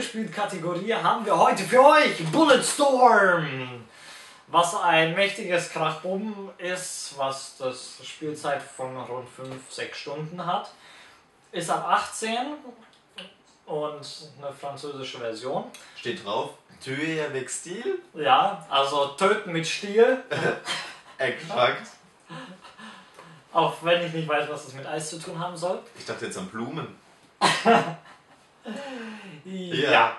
gespielt Kategorie haben wir heute für euch Bulletstorm. Was ein mächtiges Krachbumm ist, was das Spielzeit von rund 5-6 Stunden hat. Ist ab 18 und eine französische Version. Steht drauf, Tue avec Stil. Ja, also töten mit Stiel. Exakt. Auch wenn ich nicht weiß, was das mit Eis zu tun haben soll. Ich dachte jetzt an Blumen. Ja.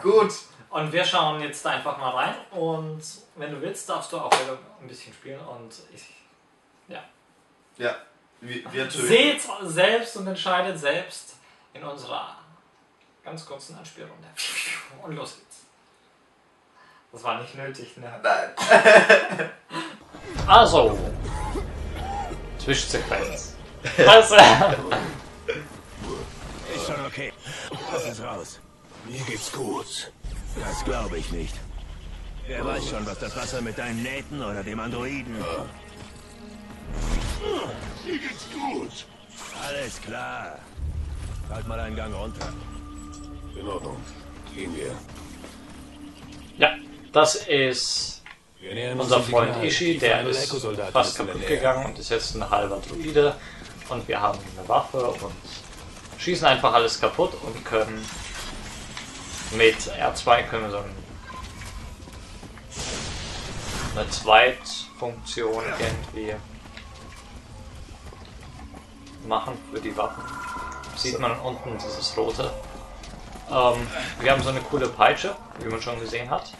Gut. Und wir schauen jetzt einfach mal rein. Und wenn du willst, darfst du auch wieder ein bisschen spielen. Und ich, ja. Ja. Wir, wir. Seht selbst und entscheidet selbst in unserer ganz kurzen Anspielrunde. Und los geht's. Das war nicht nötig, ne? Nein. Also. Zwischensequenz. Also, Ist schon okay. Lass es raus. Mir geht's gut. Das glaube ich nicht. Wer weiß schon, was das Wasser mit deinen Nähten oder dem Androiden... Mir geht's gut. Alles klar. Halt mal einen Gang runter. In Ordnung. Gehen wir. ja, das ist unser Freund. Ishi. Der ist fast kaputt gegangen und ist jetzt ein halber Druide. Und wir haben eine Waffe und schießen einfach alles kaputt und können mit R2 können wir so ein- eine Zweitfunktion irgendwie machen für die Waffen. Sieht man unten dieses rote. Ähm, wir haben so eine coole Peitsche, wie man schon gesehen hat.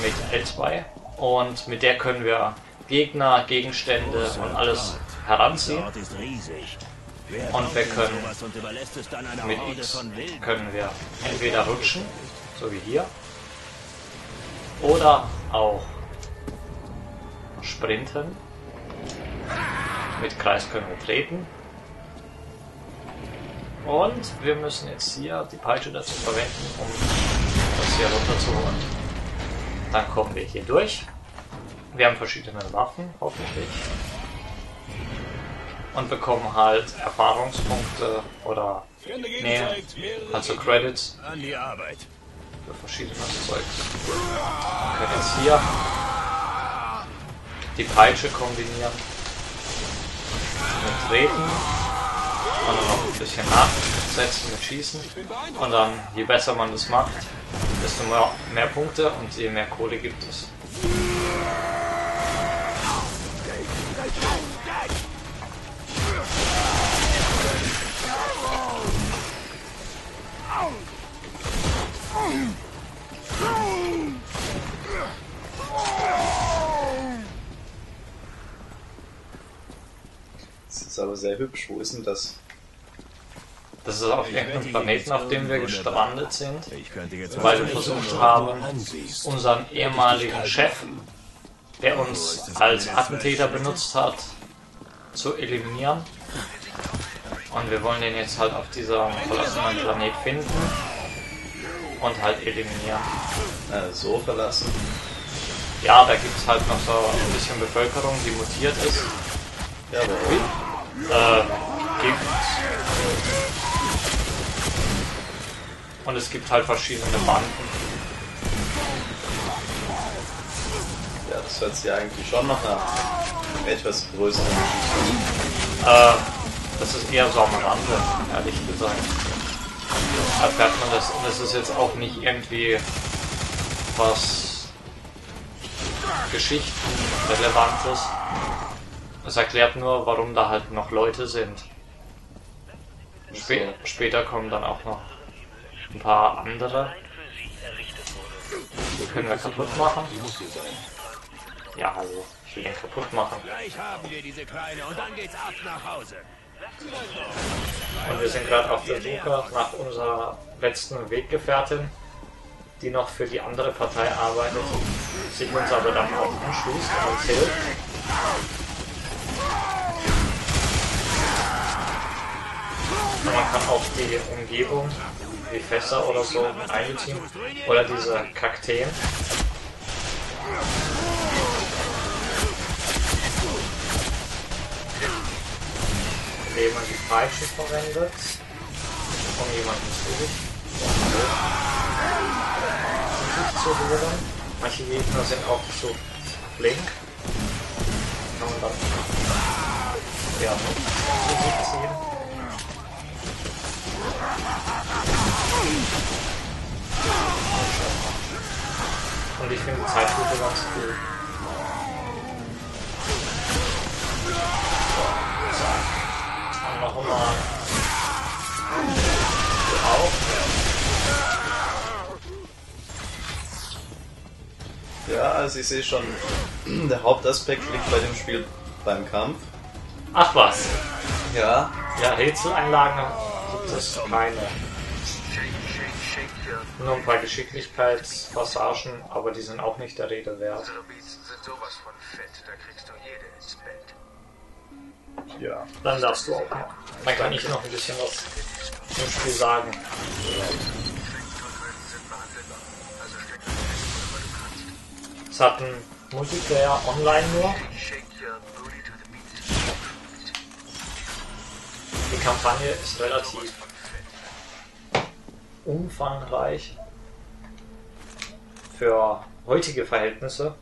Mit L2. Und mit der können wir Gegner, Gegenstände und alles heranziehen. Und wir können Mit X können wir entweder rutschen, so wie hier, oder auch sprinten. Mit Kreis können wir treten. Und wir müssen jetzt hier die Peitsche dazu verwenden, um das hier runterzuholen. Dann kommen wir hier durch. Wir haben verschiedene Waffen, hoffentlich. Und bekommen halt Erfahrungspunkte oder nee, also Credits für verschiedenes Zeug. Wir können jetzt hier die Peitsche kombinieren mit Treten und dann noch ein bisschen nachsetzen mit Schießen. Und dann, je besser man das macht, desto mehr, mehr Punkte und je mehr Kohle gibt es. Das ist aber sehr hübsch. Wo ist denn das? Das ist auf irgendeinem Planeten, auf dem wir gestrandet sind, Ich könnte jetzt weil wir versucht haben, unseren ehemaligen Chef, der uns als Attentäter benutzt hat, zu eliminieren. Und wir wollen den jetzt halt auf dieser verlassenen Planet finden und halt eliminieren. Äh, so verlassen. Ja, da gibt es halt noch so ein bisschen Bevölkerung, die mutiert ist. Jawohl. Äh, gibt. Und es gibt halt verschiedene Banden. Ja, das hört sich eigentlich schon noch nach etwas größeren Geschichten Äh, das ist eher so am Rande, ehrlich gesagt. Erfährt man das, und das ist jetzt auch nicht irgendwie was Geschichtenrelevantes. Es erklärt nur, warum da halt noch Leute sind. Spä später kommen dann auch noch ein paar andere. Die können wir kaputt machen. Ja, also, ich will den kaputt machen. Gleich haben wir diese Kleine und dann geht's ab nach Hause. Und wir sind gerade auf der Suche nach unserer letzten Weggefährtin, die noch für die andere Partei arbeitet, sich uns aber dann auch anschließt und uns hilft. Und man kann auch die Umgebung, wie Fässer oder so, mit einbeziehen. Oder diese Kakteen. Indem man die Peitsche verwendet, um jemanden zu Nicht zu hören. Manche Gegner sind auch so flink. Kann man dann ja, zu sich ziehen. Und ich finde Zeitlupe ganz cool. Dann noch mal. Auch. Ja, also ich sehe schon, der Hauptaspekt liegt bei dem Spiel beim Kampf. Ach was. Ja. Ja, Rätseleinlagen gibt es keine. Nur ein paar Geschicklichkeitspassagen, aber die sind auch nicht der Rede wert. Unsere Beats sind sowas von fett, da kriegst du jede. Ja. Dann darfst du auch. Dann kann ich noch ein bisschen was zum Spiel sagen. Es hat einen Multiplayer online nur. Die Kampagne ist relativ umfangreich für heutige Verhältnisse.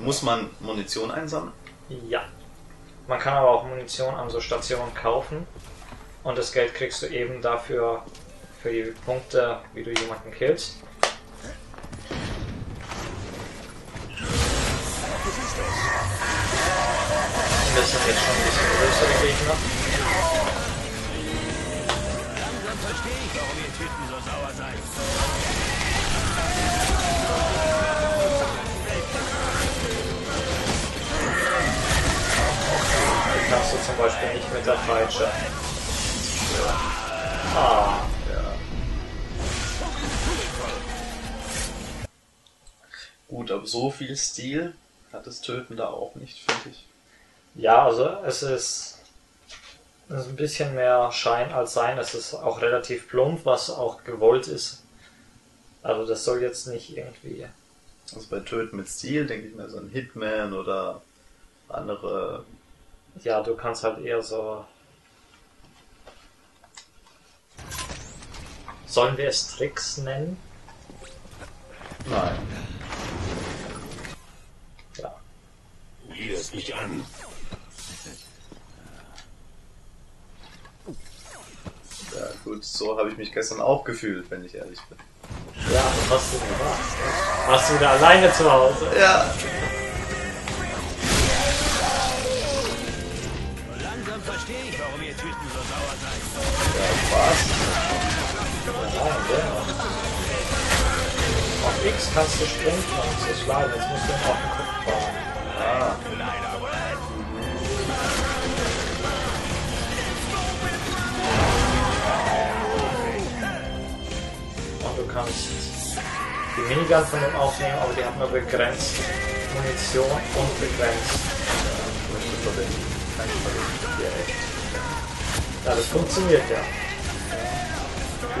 Muss man Munition einsammeln? Ja. Man kann aber auch Munition an so Stationen kaufen und das Geld kriegst du eben dafür für die Punkte, wie du jemanden killst. Das sind jetzt schon ein bisschen größere Gegner. Beispiel nicht mit der Peitsche. Ah, Ja. Gut, aber so viel Stil hat das Töten da auch nicht, finde ich. Ja, also es ist, es ist ein bisschen mehr Schein als Sein. Es ist auch relativ plump, was auch gewollt ist. Also das soll jetzt nicht irgendwie. Also bei Töten mit Stil denke ich mir so an Hitman oder andere. Ja, du kannst halt eher so. Sollen wir es Tricks nennen? Nein. Ja. Widerst mich an. Ja gut, so habe ich mich gestern auch gefühlt, wenn ich ehrlich bin. Ja, was hast du gemacht? Warst du wieder alleine zu Hause? Ja. Auf X kannst du springen und zu sliden. Jetzt musst du auf den Kopf fahren. Ah, Und du kannst die Minigun von dem aufnehmen, aber die hat nur begrenzt Munition und begrenzt. echt. Ja, das funktioniert ja.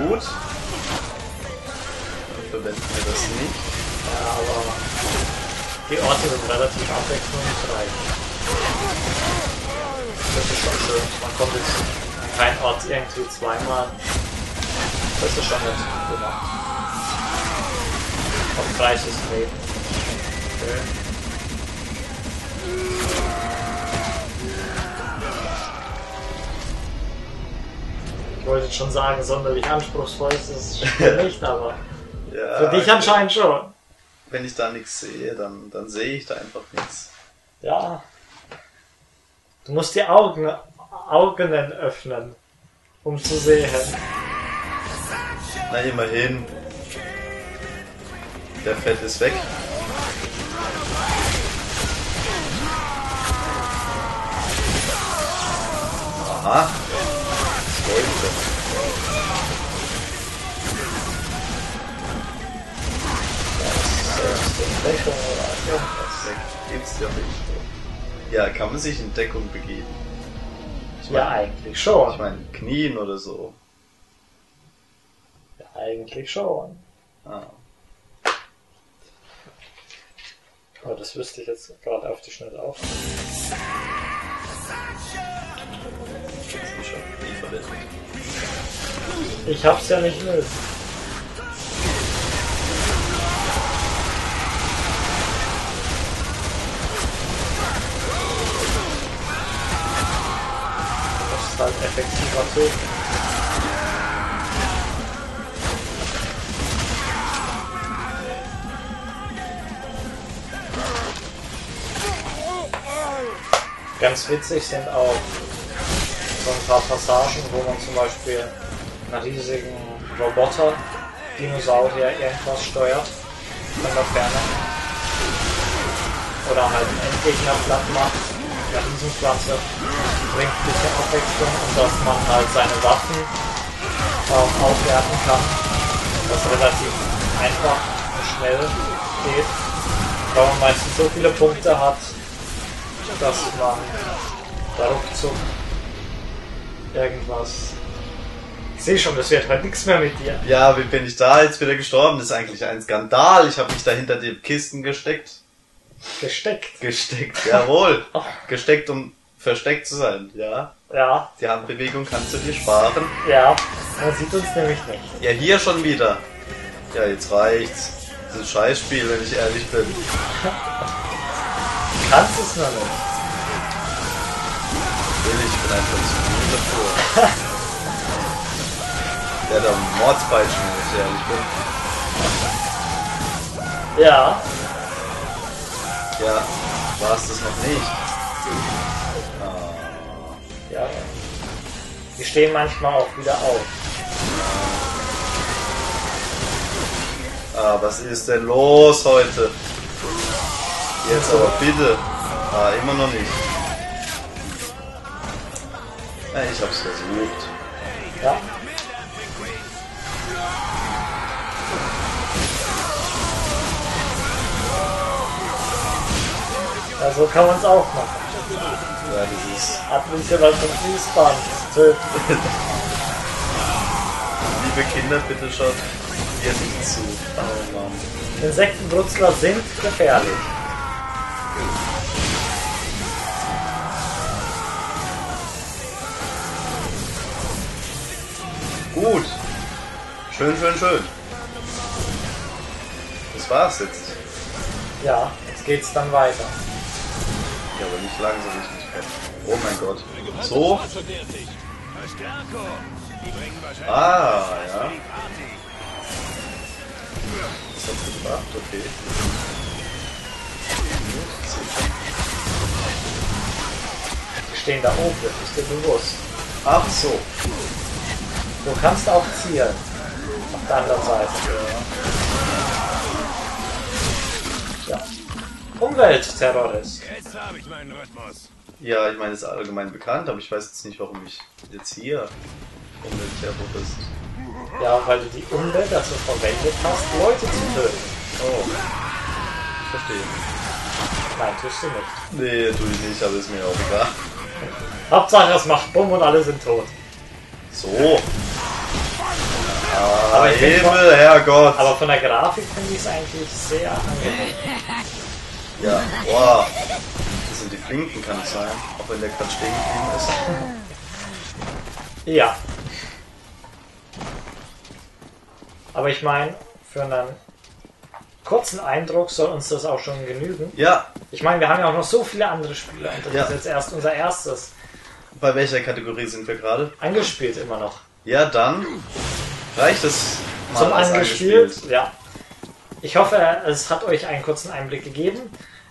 Gut. Dann verwenden wir das nicht. Ja, aber die Orte sind relativ abwechslungsreich. Das ist schon schön. Man kommt jetzt an keinen Ort irgendwie zweimal. Das ist schon ganz gut gemacht. Preis ist Leben. Schön. Wollte jetzt schon sagen, sonderlich anspruchsvoll ist das Spiel nicht, aber Ja, für dich anscheinend schon. Wenn ich da nichts sehe, dann, dann sehe ich da einfach nichts. Ja. Du musst die Augen, Augen öffnen, um zu sehen. Na, immerhin. Der Fett ist weg. Aha. Deckung oder weg. Gibt's ja nicht. Ja, kann man sich in Deckung begeben? Ich Ja, mein- eigentlich schon. Ich meine, Knien oder so. Ja, eigentlich schon. Ah. Aber das wüsste ich jetzt gerade auf die Schnelle auch. Ich hab's ja nicht nötig. Halt effektiver Töten. Ganz witzig sind auch so ein paar Passagen, wo man zum Beispiel einen riesigen Roboter, Dinosaurier irgendwas steuert von der Ferne. Oder halt einen Endgegner platt macht, eine Riesenklasse, bringt ein bisschen Abwechslung und dass man halt seine Waffen auch aufwerten kann, was relativ einfach und schnell geht, weil man meistens so viele Punkte hat, dass man da ruckzuck irgendwas. Ich sehe schon, das wird halt nichts mehr mit dir. Ja, wie bin ich da jetzt wieder gestorben? Das ist eigentlich ein Skandal. Ich habe mich da hinter die Kisten gesteckt. Gesteckt. Gesteckt, jawohl. Gesteckt, um versteckt zu sein, ja. Ja, Die Handbewegung kannst du dir sparen. ja. Man sieht uns nämlich nicht. Ja, hier schon wieder. Ja, jetzt reicht's. Das ist ein Scheißspiel, wenn ich ehrlich bin. Kannst es noch nicht. Will ich bin einfach zu gut dafür. Der da Mordspeitschen, wenn ich ehrlich bin. Ja, Ja, war es das noch nicht. ja. Die stehen manchmal auch wieder auf. Ah, was ist denn los heute? Jetzt aber bitte. Ah, immer noch nicht. Ja, ich hab's versucht. Ja. Ja, so kann man es auch machen. Ja, das ist. Hat ein bisschen was vom Fließband. Töten. Liebe Kinder, bitte schaut hier nicht zu. Oh Mann. Insektenbrutzler sind gefährlich. Gut. Schön, schön, schön. Das war's jetzt. Ja, jetzt geht's dann weiter. Ja, aber nicht lang so richtig. Oh mein Gott. So? Ah, ja. Das hat's gebracht, okay. Die stehen da oben, das ist dir bewusst. Ach so. Du kannst auch zielen. Auf der anderen Seite. Ja. Umweltterrorist. Jetzt habe ich meinen Rhythmus. Ja, ich meine, das ist allgemein bekannt, aber ich weiß jetzt nicht, warum ich jetzt hier Umweltterrorist. Ja, weil du die Umwelt dazu verwendet hast, Leute zu töten. Oh. Ich verstehe. Nein, tust du nicht. Nee, tue ich nicht, aber ist mir auch egal. Hauptsache es macht Bumm und alle sind tot. So. Ah, Himmel, Herrgott. Aber von der Grafik finde ich es eigentlich sehr angenehm. Ja, boah. Das sind die Flinken, kann es sein. Auch wenn der gerade stehen geblieben ist. Ja. Aber ich meine, für einen kurzen Eindruck soll uns das auch schon genügen. Ja, Ich meine, wir haben ja auch noch so viele andere Spiele und das Ja. ist jetzt erst unser erstes. bei welcher Kategorie sind wir gerade? Angespielt immer noch. Ja, dann reicht es mal Zum als angespielt, ja. Ich hoffe, es hat euch einen kurzen Einblick gegeben.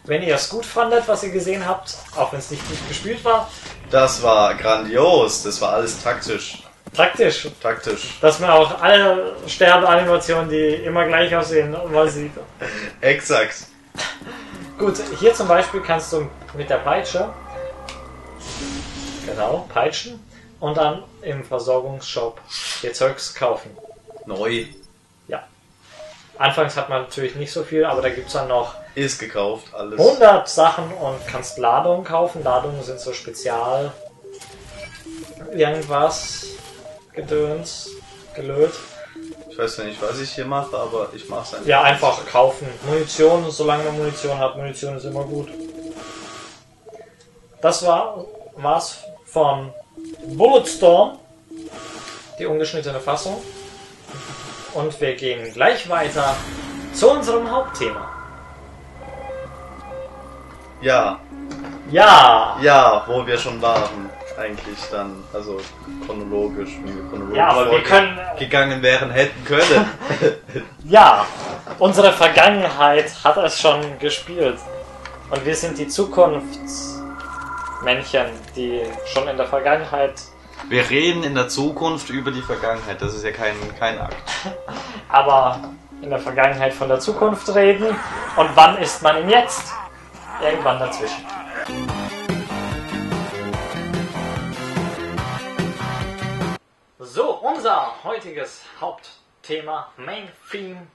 Wenn ihr es gut fandet, was ihr gesehen habt, auch wenn es nicht gut gespielt war, Das war grandios. Das war alles taktisch. taktisch, Taktisch. dass man auch alle Sterbeanimationen, die immer gleich aussehen, mal sieht. Exakt. Gut, hier zum Beispiel kannst du mit der Peitsche, genau, peitschen und dann im Versorgungsshop dir Zeugs kaufen. Neu. Anfangs hat man natürlich nicht so viel, aber da gibt es dann noch Ist gekauft. Alles. 100 Sachen und kannst Ladungen kaufen. Ladungen sind so spezial irgendwas gedöns, gelöt. Ich weiß ja nicht, was ich hier mache, aber ich mache es einfach. Ja, einfach kaufen. Munition, solange man Munition hat, Munition ist immer gut. Das war war's von Bulletstorm, die ungeschnittene Fassung. Und wir gehen gleich weiter zu unserem Hauptthema. Ja, Ja, ja, wo wir schon waren. Eigentlich dann, also chronologisch, wie wir chronologisch Ja, aber wir können- gegangen wären hätten können. ja, unsere Vergangenheit hat es schon gespielt. Und wir sind die Zukunftsmännchen, die schon in der Vergangenheit wir reden in der Zukunft über die Vergangenheit. Das ist ja kein, kein Akt. aber in der Vergangenheit von der Zukunft reden. Und wann ist man im Jetzt? Irgendwann dazwischen. So, unser heutiges Hauptthema, Main Theme,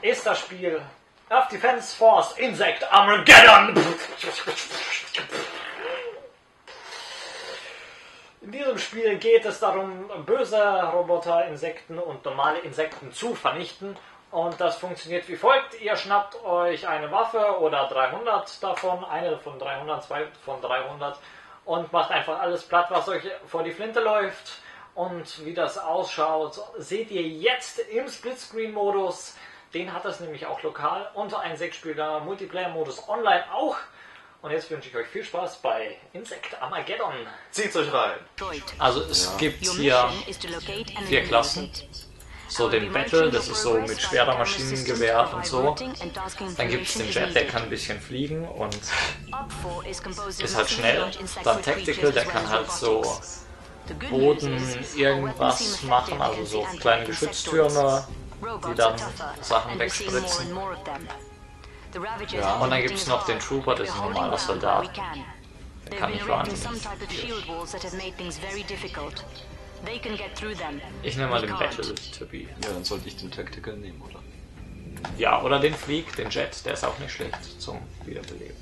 ist das Spiel Earth Defense Force Insect Armageddon. In diesem Spiel geht es darum, böse Roboter, Insekten und normale Insekten zu vernichten. Und das funktioniert wie folgt. Ihr schnappt euch eine Waffe oder 300 davon, eine von 300, zwei von 300 und macht einfach alles platt, was euch vor die Flinte läuft. Und wie das ausschaut, seht ihr jetzt im Splitscreen-Modus. Den hat es nämlich auch lokal und ein sechsspieler Multiplayer-Modus online auch. Und jetzt wünsche ich euch viel Spaß bei Insect Armageddon. Zieht's euch rein. Also es gibt hier vier Klassen. So den Battle, das ist so mit schwerer Maschinengewehr und so. Dann gibt es den Jet, der kann ein bisschen fliegen und ist halt schnell. Dann Tactical, der kann halt so Boden irgendwas machen, also so kleine Geschütztürme, die dann Sachen wegspritzen. Ja. Und dann gibt es noch den Trooper, das ist ein normaler Soldat. Der kann nicht wahnsinnig viel. Ich nehme mal den Battle to be. Ja, dann sollte ich den Tactical nehmen, oder? Ja, oder den Fleek, den Jet, der ist auch nicht schlecht zum Wiederbeleben.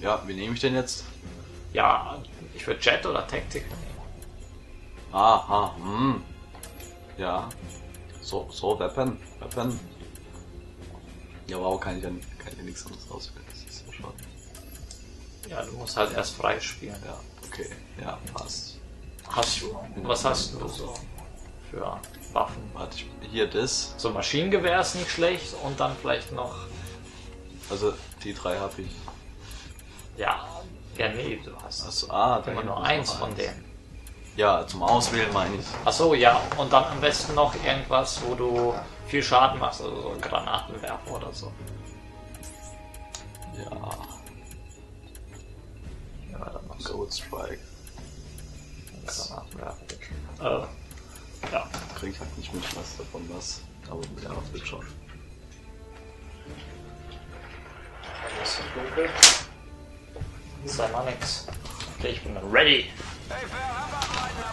Ja, wie nehme ich den jetzt? Ja, ich würde Jet oder Tactical nehmen. Aha, hm. Ja. So, so, Weapon, Weapon. Ja, wow, kann ich ja, kann ich ja nichts anderes auswählen. Das ist ja schon. Ja, du musst halt erst frei spielen. Ja, okay. Ja, passt. Hast du, was hast du so für Waffen? Warte, ich, hier das. So Maschinengewehr ist nicht schlecht und dann vielleicht noch, Also, die drei habe ich. ja, ja nee, du hast Achso, ah, immer nur eins von denen. Ja, zum Auswählen meine ich. Achso, ja, und dann am besten noch irgendwas, wo du viel Schaden machst, also so Granatenwerfer oder so. Ja, Ja, dann noch so Goat Strike. Granatenwerfer. Äh, ja. Krieg halt nicht mit was davon was. Aber ja, das wird schon. Sei mal nix. Okay, ich bin ready.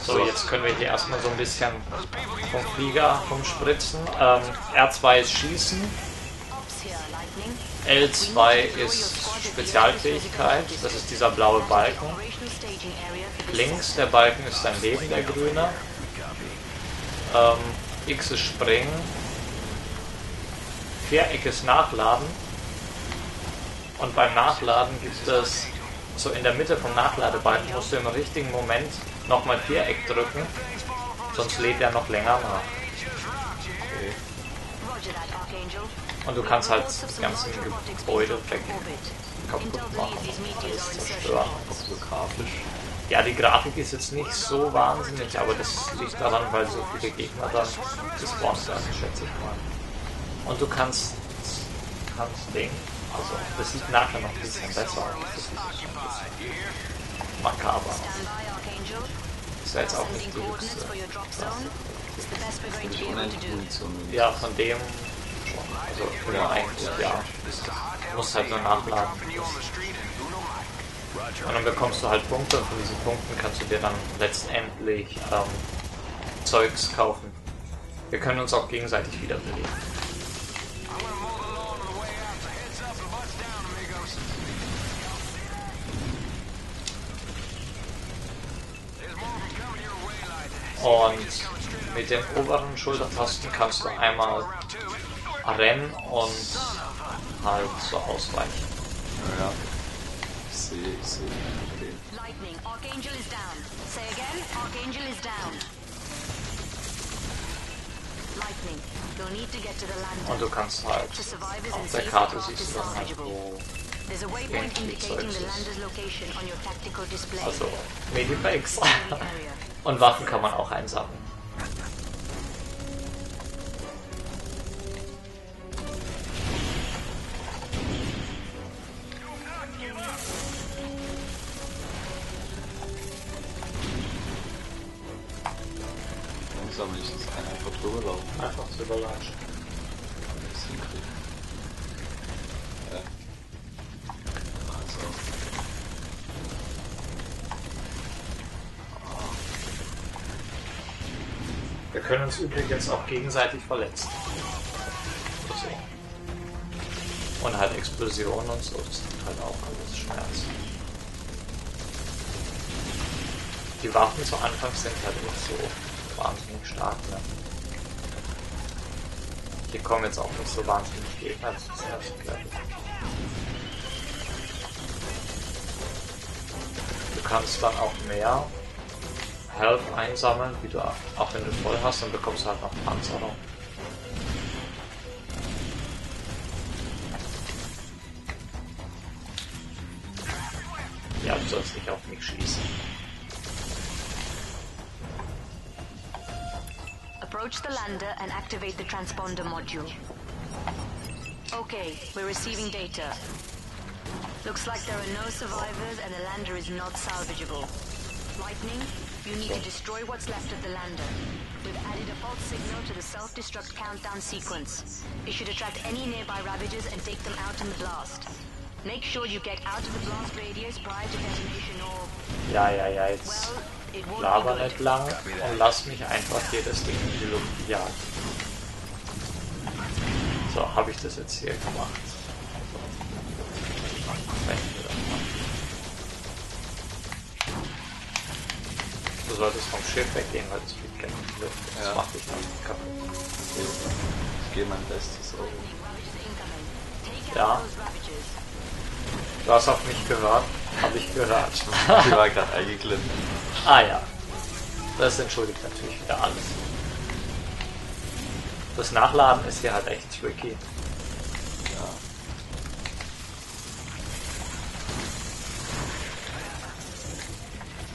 So, jetzt können wir hier erstmal so ein bisschen vom Flieger rumspritzen. Ähm, R2 ist Schießen, L2 ist Spezialfähigkeit, das ist dieser blaue Balken. Links der Balken ist dein Leben, der grüne. Ähm, X ist Springen. Viereck ist Nachladen. Und beim Nachladen gibt es, so in der Mitte vom Nachladebalken musst du im richtigen Moment nochmal Viereck drücken, sonst lädt er noch länger nach. Und du kannst halt das ganze Gebäude weg kaputt machen, alles zerstören. So grafisch. Ja, die Grafik ist jetzt nicht so wahnsinnig, aber das liegt daran, weil so viele Gegner dann gespawnt werden, schätze ich mal. Und du kannst, kannst Ding, also das sieht nachher noch ein bisschen besser aus. Das ist schon ein bisschen makaber. Ist ja jetzt auch nicht die Munition. Ja, von dem schon. Also für eigentlich, ja. Du musst halt nur nachladen. Und dann bekommst du halt Punkte und von diesen Punkten kannst du dir dann letztendlich ähm, Zeugs kaufen. Wir können uns auch gegenseitig wiederbeleben. Und mit den oberen Schultertasten kannst du einmal rennen und halt so ausweichen. Ja, ja. Ich sehe, ich sehe. Okay. Archangel is down. Say again, Archangel is down. Lightning. You'll need to get to the lander. Und du kannst halt auf der Karte siehst du dann halt, wo There's a waypoint irgendwie indicating the lander's location on your tactical display. Also Medipacks. Und Waffen kann man auch einsammeln. Übrigens auch gegenseitig verletzen. So. Und halt Explosionen und so, das sind halt auch alles Schmerz. Die Waffen zu Anfang sind halt nicht so wahnsinnig stark. Ne? Hier kommen jetzt auch nicht so wahnsinnig Gegner zu ersten Level. Du kannst dann auch mehr Health einsammeln, wie du auch wenn du voll hast, dann bekommst du halt noch Panzerung. Ja, du sollst nicht auf mich schießen. Approach the lander and activate the transponder module. Okay, we're receiving data. Looks like there are no survivors and the lander is not salvageable. Lightning, you need to destroy what's left of the lander. We've added a false signal to the self-destruct countdown sequence. It should attract any nearby Ravagers and take them out in the blast. Make sure you get out of the blast radius prior to detonation or, Ja, ja, ja, jetzt well, laber nicht lang und lass mich einfach hier das Ding in die Luft jagen. So, habe ich das jetzt hier gemacht. Du solltest vom Schiff weggehen, weil das fliegt gleich in die Luft. Das Ja. macht dich dann kaputt. Ich gebe mein Bestes. Out Ja. Du hast auf mich gehört, habe ich gehört. Ich war gerade eingeklemmt. ah ja, das entschuldigt natürlich wieder alles. Das Nachladen ist hier halt echt tricky.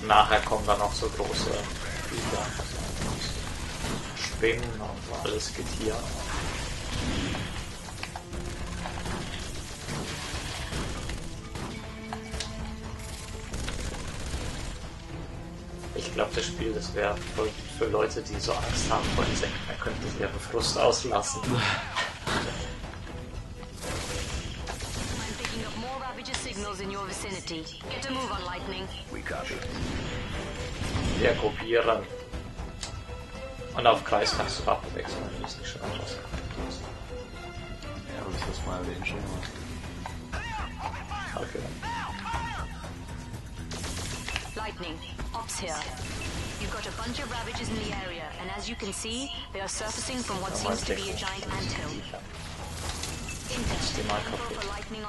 Nachher kommen dann noch so große Viecher. Spinnen und alles Getier. Ich glaube, das Spiel, das wäre für, Leute, die so Angst haben vor Insekten, da könnten sie ihre Frust auslassen. Ravager signals in your vicinity. Get a move on, Lightning. We copy. Wir gruppieren. Und auf Kreis kannst du Waffe wechseln, wenn du es nicht schon anders hast. Ja, aber das hast du mal erwähnt schon mal. Okay. Lightning, Ops here. You've got a bunch of ravages in the area, and as you can see, they are surfacing from what seems to be a giant anthill. Kaputt. Lightning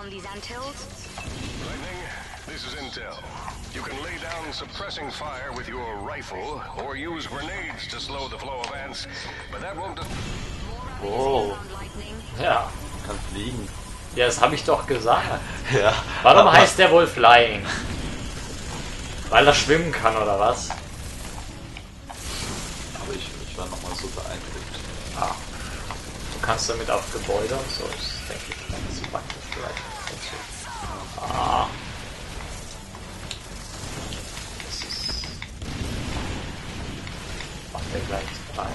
this is Intel. You can lay down suppressing fire with your rifle or use grenades to slow the flow of ants, but that won't. Oh, Around Lightning. ja. Kann fliegen. Ja, das habe ich doch gesagt. Ja. Warum Aber- heißt der wohl Flying? Weil er schwimmen kann oder was? Aber ich, ich war nochmal so beeindruckt. Ah. Du kannst damit auf Gebäude und so. Das denke ich ganz praktisch vielleicht. Ah. Das ist. Er gleich drei.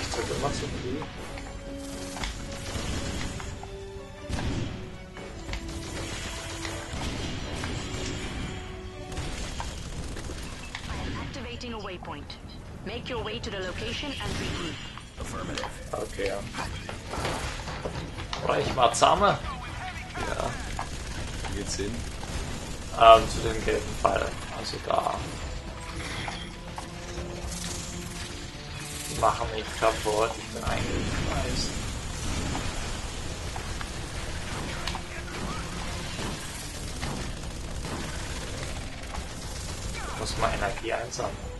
Ich drücke immer zu viel. Make your way to the location and regroup. Affirmative. Okay, ja. Oder ich war zahme. Ja. Wie geht's hin? Ähm, zu den gelben Pfeilen. Also da. Die machen mich kaputt. Ich bin eingekreist. Muss mal Energie einsammeln.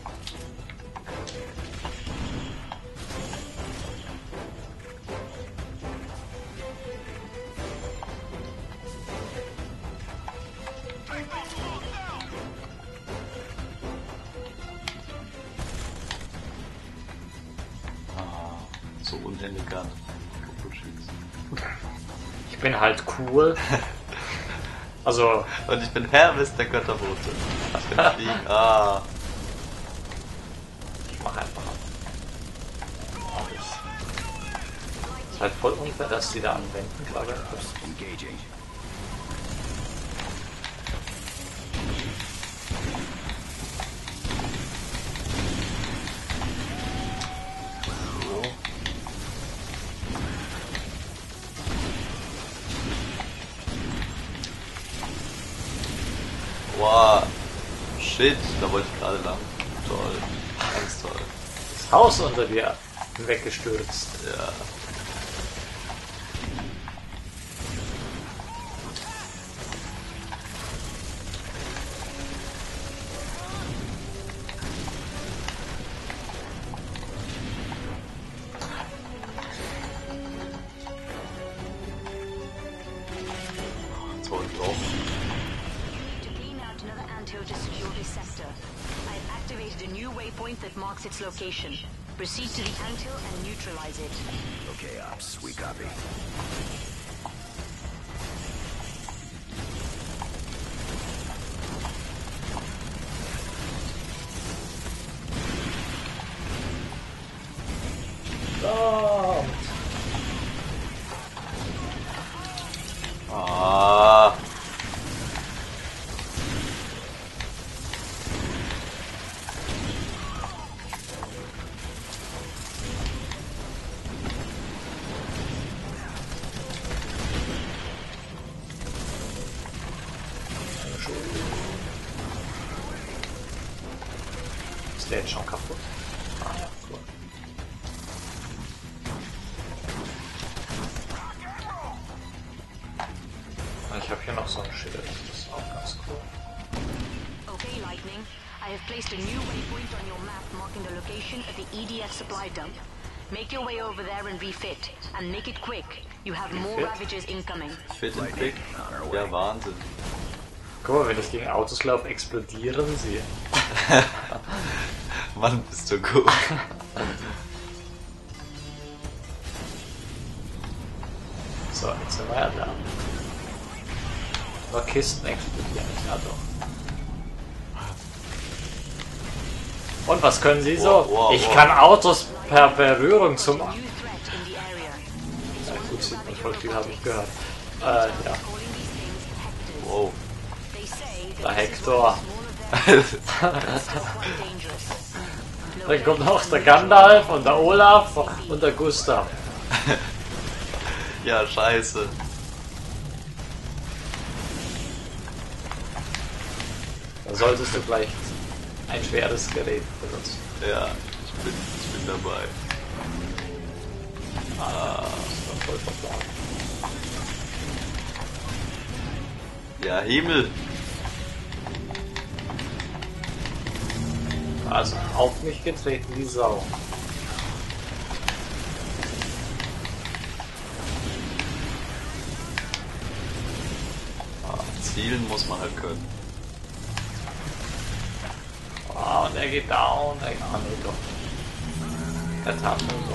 Ich bin halt cool. Also, Und ich bin Hermes der Götterbote. Ich kann fliegen. Ah. ich mach einfach alles. Ist halt voll unfair, dass die da an Wänden gerade. Wow. Shit, da wollte ich gerade lang. Toll. Ganz toll. Das Haus unter dir weggestürzt. Ja. Proceed to the anthill and neutralize it. Der jetzt schon kaputt? Ah ja, cool. Und Ich habe hier noch so ein Schild, das ist auch ganz cool. Okay, Lightning. I have placed a new waypoint on your map marking the location of the EDF supply dump. Make your way over there and refit. And make it quick. You have more Refit? Ravages incoming. Fit and quick. Ja, Wahnsinn. Guck mal, wenn ich gegen Autos laufe, explodieren sie. Mann, bist du gut. So, jetzt sind wir ja da. Nur Kisten explodieren nicht, ja doch. Und was können sie so? Wow, wow, ich wow. kann Autos per Berührung zum... Ja, gut, sieht man voll viel, habe ich gehört. Äh, ja. Wow. Der Hector. Dann kommt noch der Gandalf und der Olaf und der Gustav. ja, scheiße. Da solltest du gleich ein schweres Gerät benutzen. Ja, ich bin, ich bin dabei. Ah, das war voll verplant. Ja, Himmel. Also auf mich getreten wie Sau. Ah, zielen muss man halt können. Ah, und er geht down. Er, ah, nee, doch. Er tat nur so.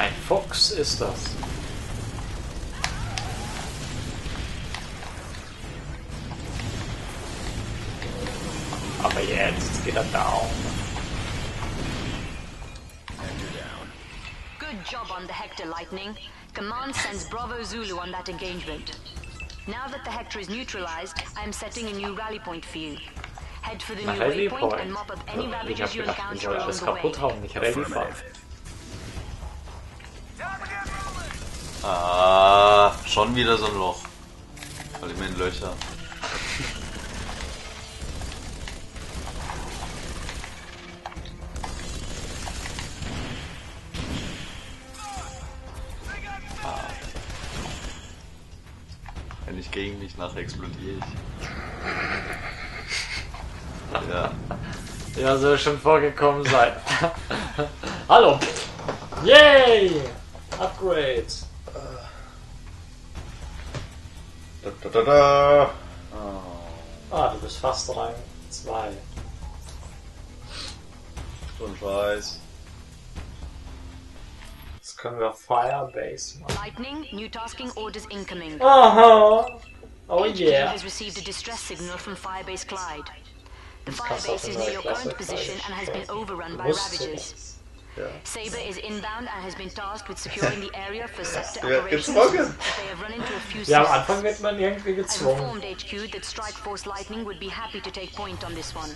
Ein Fuchs ist das. Aber jetzt geht er down. Good job on the Hector Lightning. Command sends Bravo Zulu on that engagement. Now that the Hector is neutralized, I am setting a new rally point for you. Head for the new Rally waypoint and mop up any Ich ravages hab you gedacht, ich encounter soll along alles the kaputt way. hauen, nicht Rallye fahren. Affirmative. Ah, schon wieder so ein Loch. Voll immer in Löcher. Nachher explodiere ich. Ja. Ja, soll schon vorgekommen sein. Hallo! Yay! Upgrades! Da, da, da, da. Ah, du bist fast Rang 2. So ein Scheiß. Jetzt können wir Firebase machen. Lightning, new tasking orders incoming. Aha! Oh HQ yeah! has received a distress signal from Firebase Clyde. The Firebase is near your current position and has been overrun by Ravagers. Ja. Saber is inbound and has been tasked with securing the area for sector Ja, operations. They have run into a few Ja, am. Anfang wird man irgendwie gezwungen. informed HQ that Strike Force Lightning would be happy to take point on this one.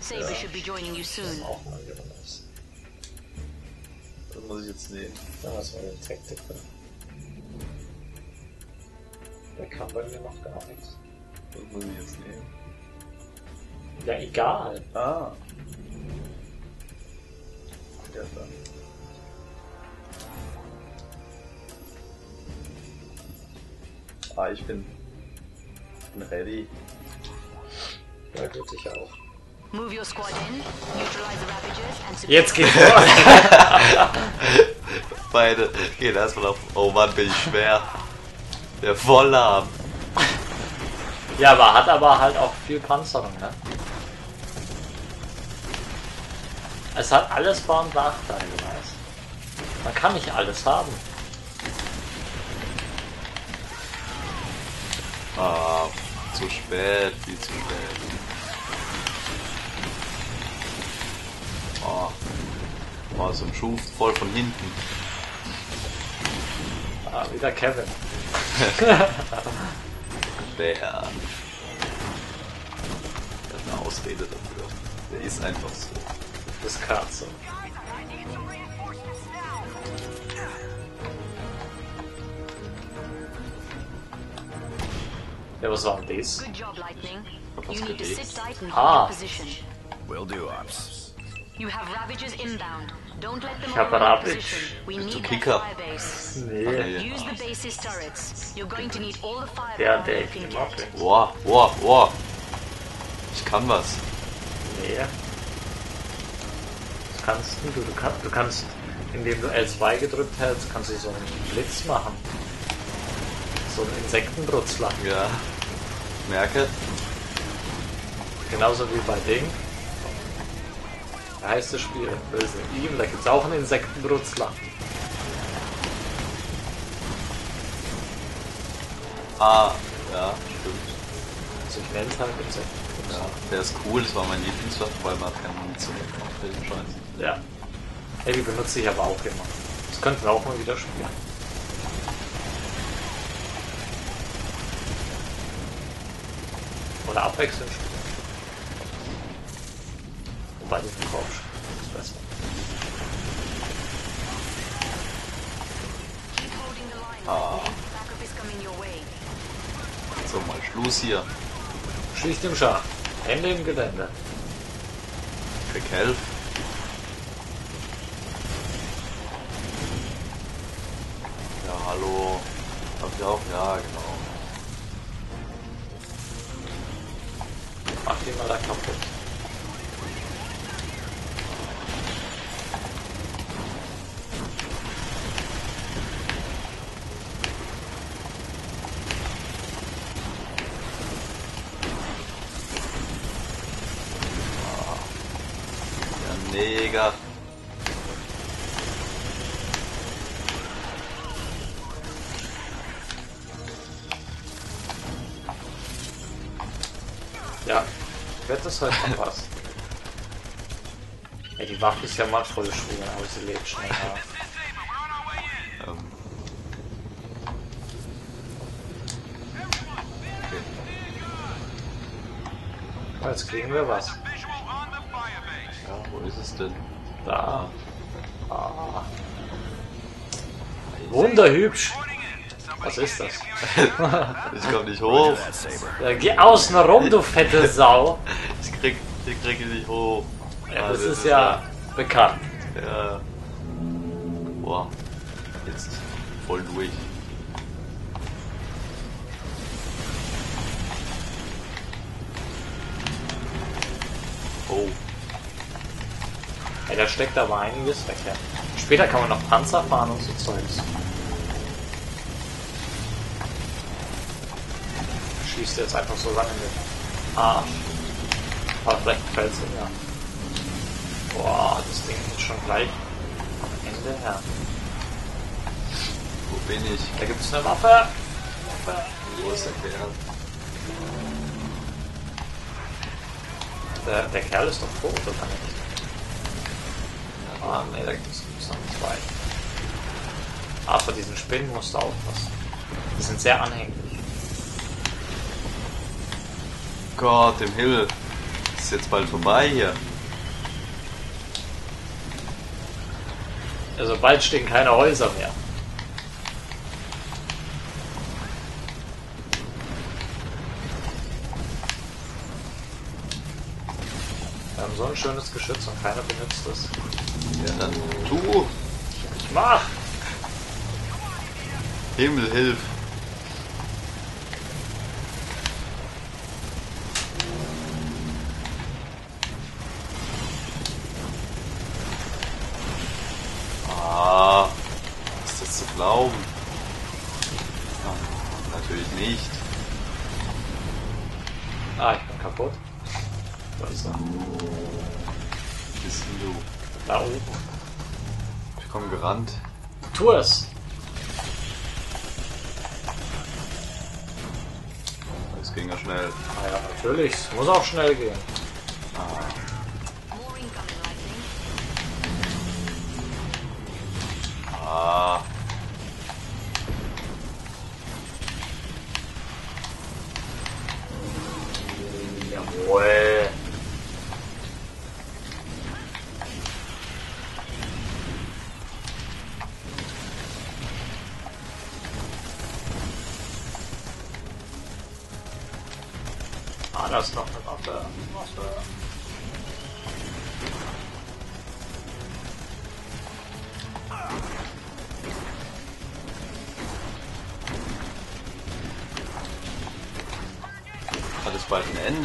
Saber should be joining you soon. Auch mal wieder was. Das muss ich jetzt nehmen. Ja, was war der Tactical? Der kann bei mir noch gar nichts. Das muss ich jetzt nehmen. Ja, egal. Ah. Ja, dann. Ah, ich bin, bin ready. Ja, gut, ich auch. Move your squad in, neutralize the Ravagers, and secure Jetzt geht's los! Beide gehen erstmal auf. Oh Mann, bin ich schwer. Der voll lahm. ja, aber hat aber halt auch viel Panzerung, ne? Es hat alles Vor- und Nachteile, weißt Man kann nicht alles haben. Ah, zu spät, viel zu spät. Oh. Oh, so ein Schuf voll von hinten. Ah, wieder Kevin. Der. Der hat eine Ausrede dafür. Der ist einfach so. Das Katze. Ja, was war denn das? Good job, Lightning. was You need to gelegt. sit tight and hold Ah. your position. Will do, Ops. Ich hab overrun your Ravage. Bist du Kicker? Nee. Use the base's turrets. You're going to need all the Der, can im get. Mobbing. Boah, boah, boah. Ich kann was. Nee. Das kannst du, du, kann, du kannst, indem du L2 gedrückt hältst, kannst du so einen Blitz machen. So einen Insektenbrutzler. Ja. Merke. Genauso wie bei Ding. Heißt das Spiel? Resident Evil, da gibt es auch einen Insektenbrutzler. Ah, ja, stimmt. Also ich nenne es halt Insektenbrutzler. Ja, der ist cool, das war mein Lieblingswaffe, weil man hat keine Munition für den Scheiß. Ja. ja. Die benutze ich aber auch immer. Das könnten wir auch mal wieder spielen. Oder abwechselnd spielen. Wobei du den Korb ist besser. Ah. So, mal Schluss hier. Schlicht im Schach. Hände im Gelände. Krieg Helf. Ja, hallo. Hab ich auch? Ja, genau. Mach die mal da kaputt. Das heute noch was? Ey, die Waffe ist ja mal voll schwer, aber sie lebt schnell nach. Ähm. Okay. Jetzt kriegen wir was. Ja, wo ist es denn? Da. Ah. Wunderhübsch. Was ist das? Ich komm nicht hoch. Ja, geh außen rum, du fette Sau. Ich krieg, ich krieg ihn nicht hoch. Ja, das ist ja bekannt. Ja. Boah. Jetzt voll durch. da steckt aber einiges weg. Ja. Später kann man noch Panzer fahren und so Zeugs. Schießt jetzt einfach so lange mit Arsch. Aber vielleicht gefällt es ja. Boah, das Ding ist schon gleich am Ende her. Wo bin ich? Da gibt es eine Waffe. Waffe. Wo ist der Kerl? Der, der Kerl ist doch tot, oder nicht? Ah, ne, da gibt es noch zwei. Ah, vor diesen Spinnen musst du aufpassen. Die sind sehr anhänglich. Gott im Himmel. Ist jetzt bald vorbei hier. Also bald stehen keine Häuser mehr. Wir haben so ein schönes Geschütz und keiner benutzt es. Ja, dann tu. Ich mach! Himmel, hilf. Auch schnell gehen.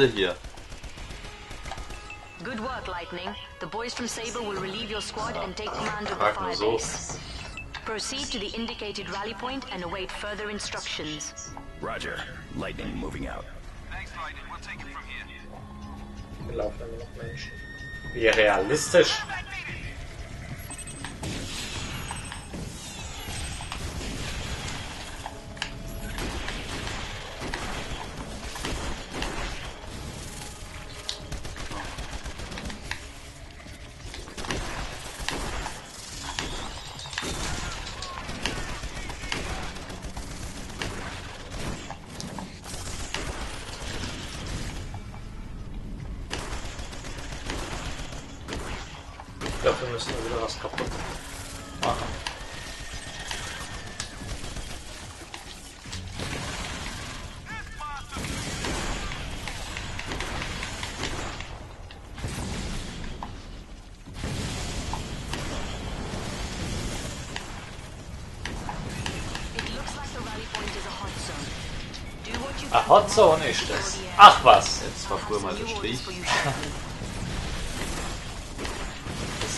Bald Ende hier. Good work, Lightning. The boys from Saber will relieve your squad and take command of the Frag nur firebase. Proceed to the indicated rally point and await further instructions. Roger. Lightning moving out. Thanks, Lightning. We'll take it from here. Hier laufen immer noch Menschen. Wie realistisch. Dafür müssen wir wieder was kaputt machen. A hot zone. Ist es. Ach was. Jetzt war früher mal der Strich.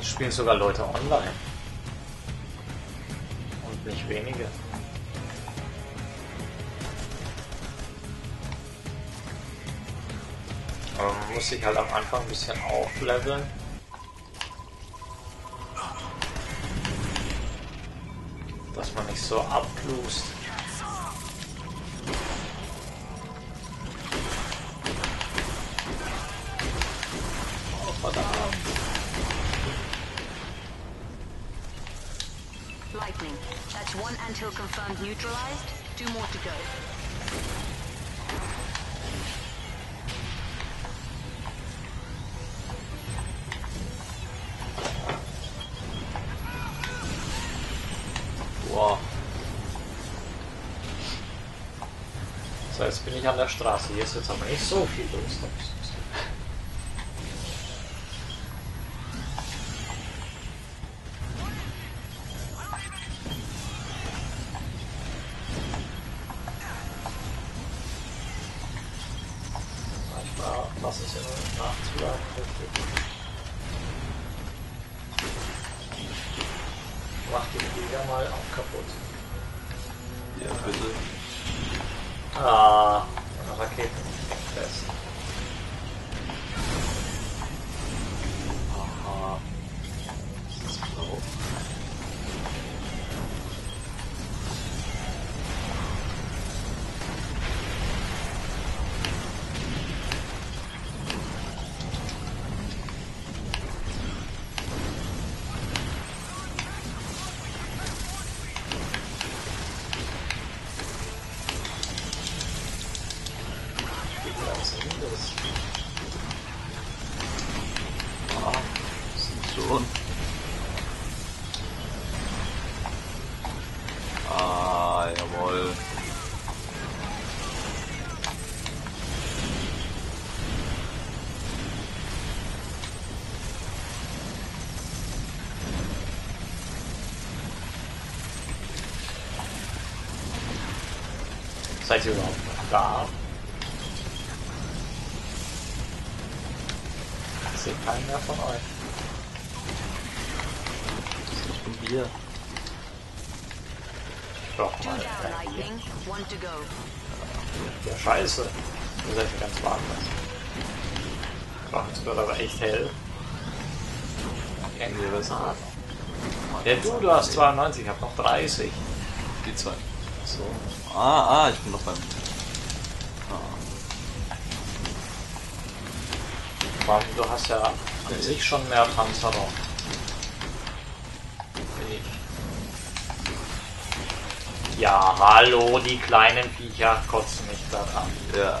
Es spielen sogar Leute online. Und nicht wenige. Aber man muss sich halt am Anfang ein bisschen aufleveln. Jetzt bin ich an der Straße. Hier ist jetzt aber nicht so viel los. Seid ihr überhaupt noch da? Ich sehe keinen mehr von euch. Ich bin hier. Doch Two mal. down, Ja, Lightning. One to go. ja, scheiße. Ihr seid ja ganz woanders. Doch, es wird aber echt hell. Nee, was? Ja, du, du hast 92, ich hab noch 30. Die zwei. Ah, ah, ich bin noch beim. Allem, du hast ja an sich schon mehr Panzerung. Wie ich. Ja, hallo, die kleinen Viecher kotzen mich daran. Ja.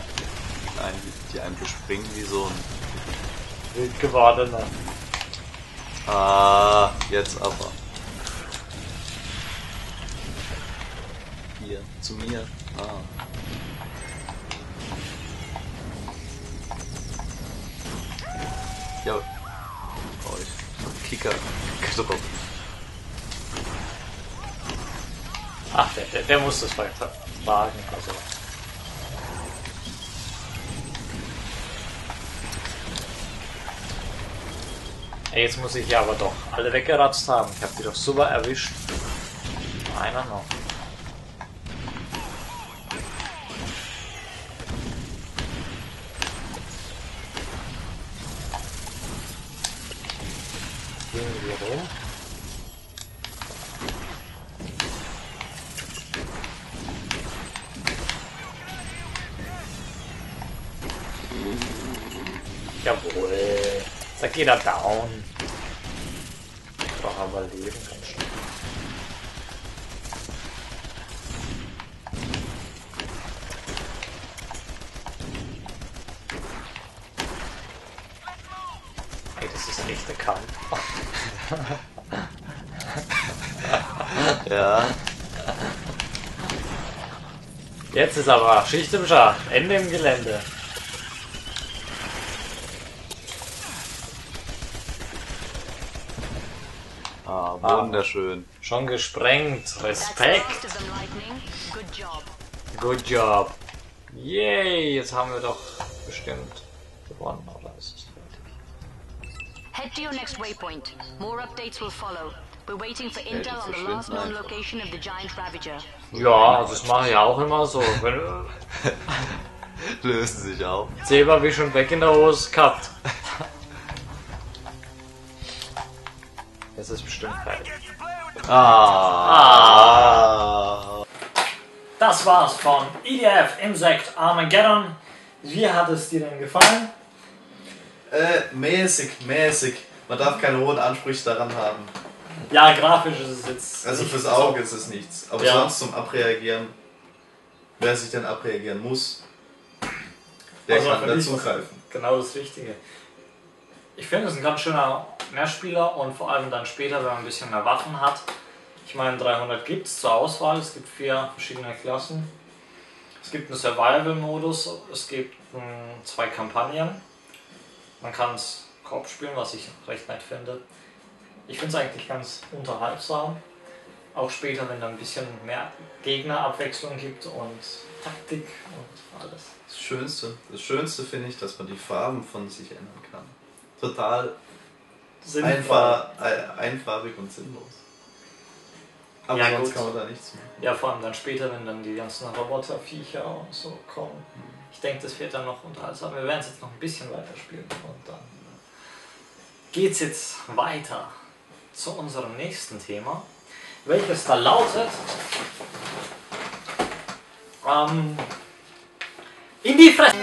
Die einen, die einen bespringen wie so ein. Wild gewordene. Ah, jetzt aber. Hier, zu mir. Ah. Ja. Oh, ich. Kicker. Kicker drauf. Ach, der, vielleicht wagen. Also. Ey, jetzt muss ich ja aber doch alle weggeratzt haben. Ich habe die doch super erwischt. Einer noch. Gehen wir rum. Jawohl. Da geht er down. Doch aber leben ganz schön. Ey, das ist ein echter Kampf. Ja. Jetzt ist aber Schicht im Schacht. Ende im Gelände. Ah, wunderschön. Schon gesprengt. Respekt. Good job. Good job. Yay, jetzt haben wir doch bestimmt gewonnen, oder ist es fertig? Head to your next waypoint. More updates will follow. We're waiting for intel on the last known location of the giant Ravager. Ja, das mache ich auch immer so. Lösen sich auf. selber wie schon weg in der Hose gehabt. Ah. Das war's von EDF Insect Armageddon. Wie hat es dir denn gefallen? Äh, mäßig, mäßig. Man darf keine hohen Ansprüche daran haben. Ja, grafisch ist es jetzt. Also fürs Auge ist es nichts. Aber Ja. sonst zum Abreagieren, wer sich denn abreagieren muss, der Also kann dazugreifen. Genau das Richtige. Ich finde es ein ganz schöner Mehrspieler und vor allem dann später, wenn man ein bisschen mehr Waffen hat. Ich meine, 300 gibt es zur Auswahl. Es gibt vier verschiedene Klassen. Es gibt einen Survival-Modus. Es gibt mh, zwei Kampagnen. Man kann es Koop spielen, was ich recht nett finde. Ich finde es eigentlich ganz unterhaltsam. Auch später, wenn da ein bisschen mehr Gegnerabwechslung gibt und Taktik und alles. Das Schönste, das Schönste finde ich, dass man die Farben von sich ändern kann. Total Sinnvoll. einfach, äh, einfarbig und sinnlos. Aber Ja, sonst gut. kann man da nichts machen. Ja, vor allem dann später, wenn dann die ganzen Roboterviecher und so kommen. Ich denke, das wird dann noch unterhaltsam. Wir werden es jetzt noch ein bisschen weiter spielen und dann geht es jetzt weiter zu unserem nächsten Thema, welches da lautet ähm, in die Fresse.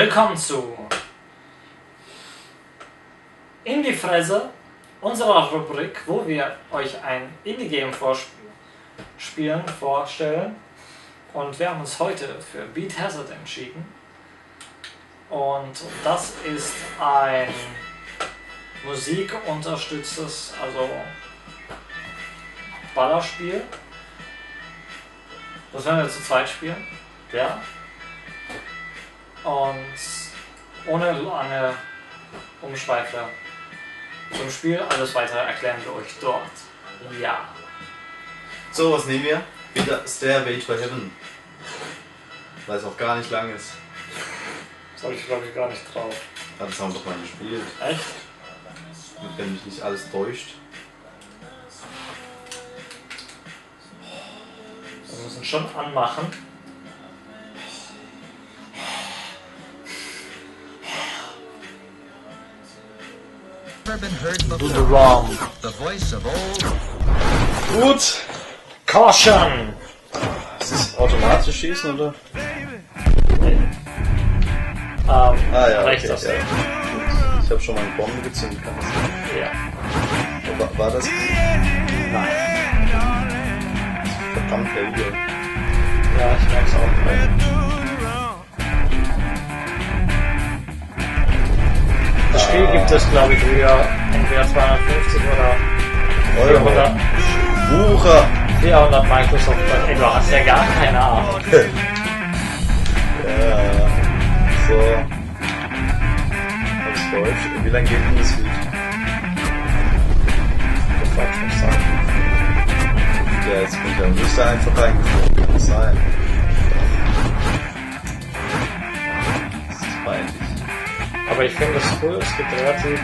Willkommen zu In die Fresse, unserer Rubrik, wo wir euch ein Indie-Game vorspielen, vorstellen. Und wir haben uns heute für Beat Hazard entschieden. Und das ist ein musikunterstütztes, also Ballerspiel. Das werden wir zu zweit spielen. Ja. Und ohne lange Umschweife zum Spiel, alles weitere erklären wir euch dort. Ja. So, was nehmen wir? Wieder Stairway to Heaven. Weil es auch gar nicht lang ist. Das habe ich glaube ich gar nicht drauf. Ja, das haben wir doch mal gespielt. Echt? Wenn mich nicht alles täuscht. Wir müssen schon anmachen. Gut. Caution! Ist das automatisch schießen oder? Ähm, Ah ja, reicht okay, das? ja. Ich habe schon mal eine Bombe gezündet. Kann das Ja. War, war das Nein. verdammt hell hier? Ja, ich merke es auch. Das Spiel gibt es, glaube ich, wieder entweder 250 oder 400, Wucher! 400 Microsoft. Ey, du hast ja gar keine Ahnung. Ja. So. Alles Deutsch. Wie lange geht denn das Lied? Das wollte ich nicht sagen. Ja, jetzt bin ich ja müsste einfach reingeflogen. Kann das sein? Das ist peinlich. Aber ich finde es cool, es gibt relativ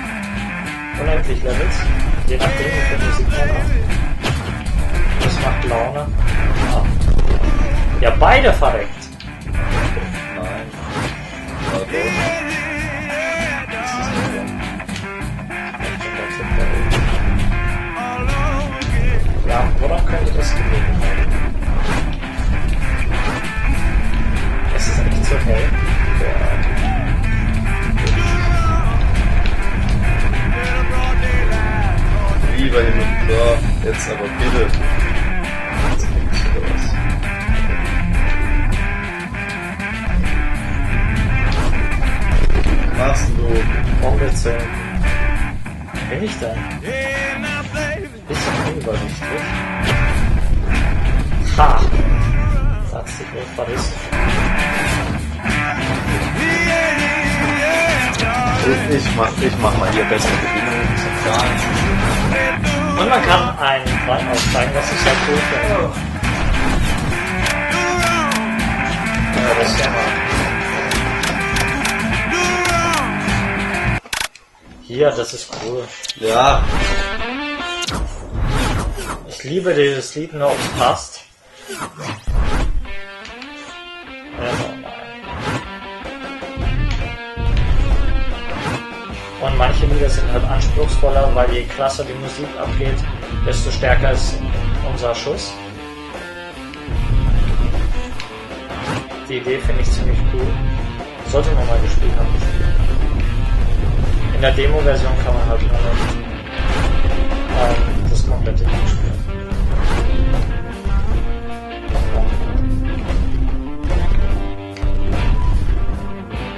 unendlich Levels, je nachdem wie viel Musik man hat. Das macht Laune. Ja, ja beide verreckt. Nein. Das wahr. Ja, woran könnte das gelegen haben? Es ist echt so hell. Lieber Himmel. So, jetzt aber bitte. Jetzt kriegst du wieder was. Was machst du? Zählen. Bin ich denn? Bisschen unübersichtlich. Ha! Sagst du, ich war das? Ich, mach, ich mach mal hier bessere Bedingungen. Und man kann einen Wein aussteigen, was ich sehr cool finde. Ja, das ist ja mal. Hier, das ist cool. Ja, Ich liebe dieses Lied, nur ob es passt. Manche Lieder sind halt anspruchsvoller, weil je krasser die Musik abgeht, desto stärker ist unser Schuss. Die Idee finde ich ziemlich cool. Sollte man mal gespielt haben. In der Demo-Version kann man halt nur nicht ähm, das komplette Ding spielen.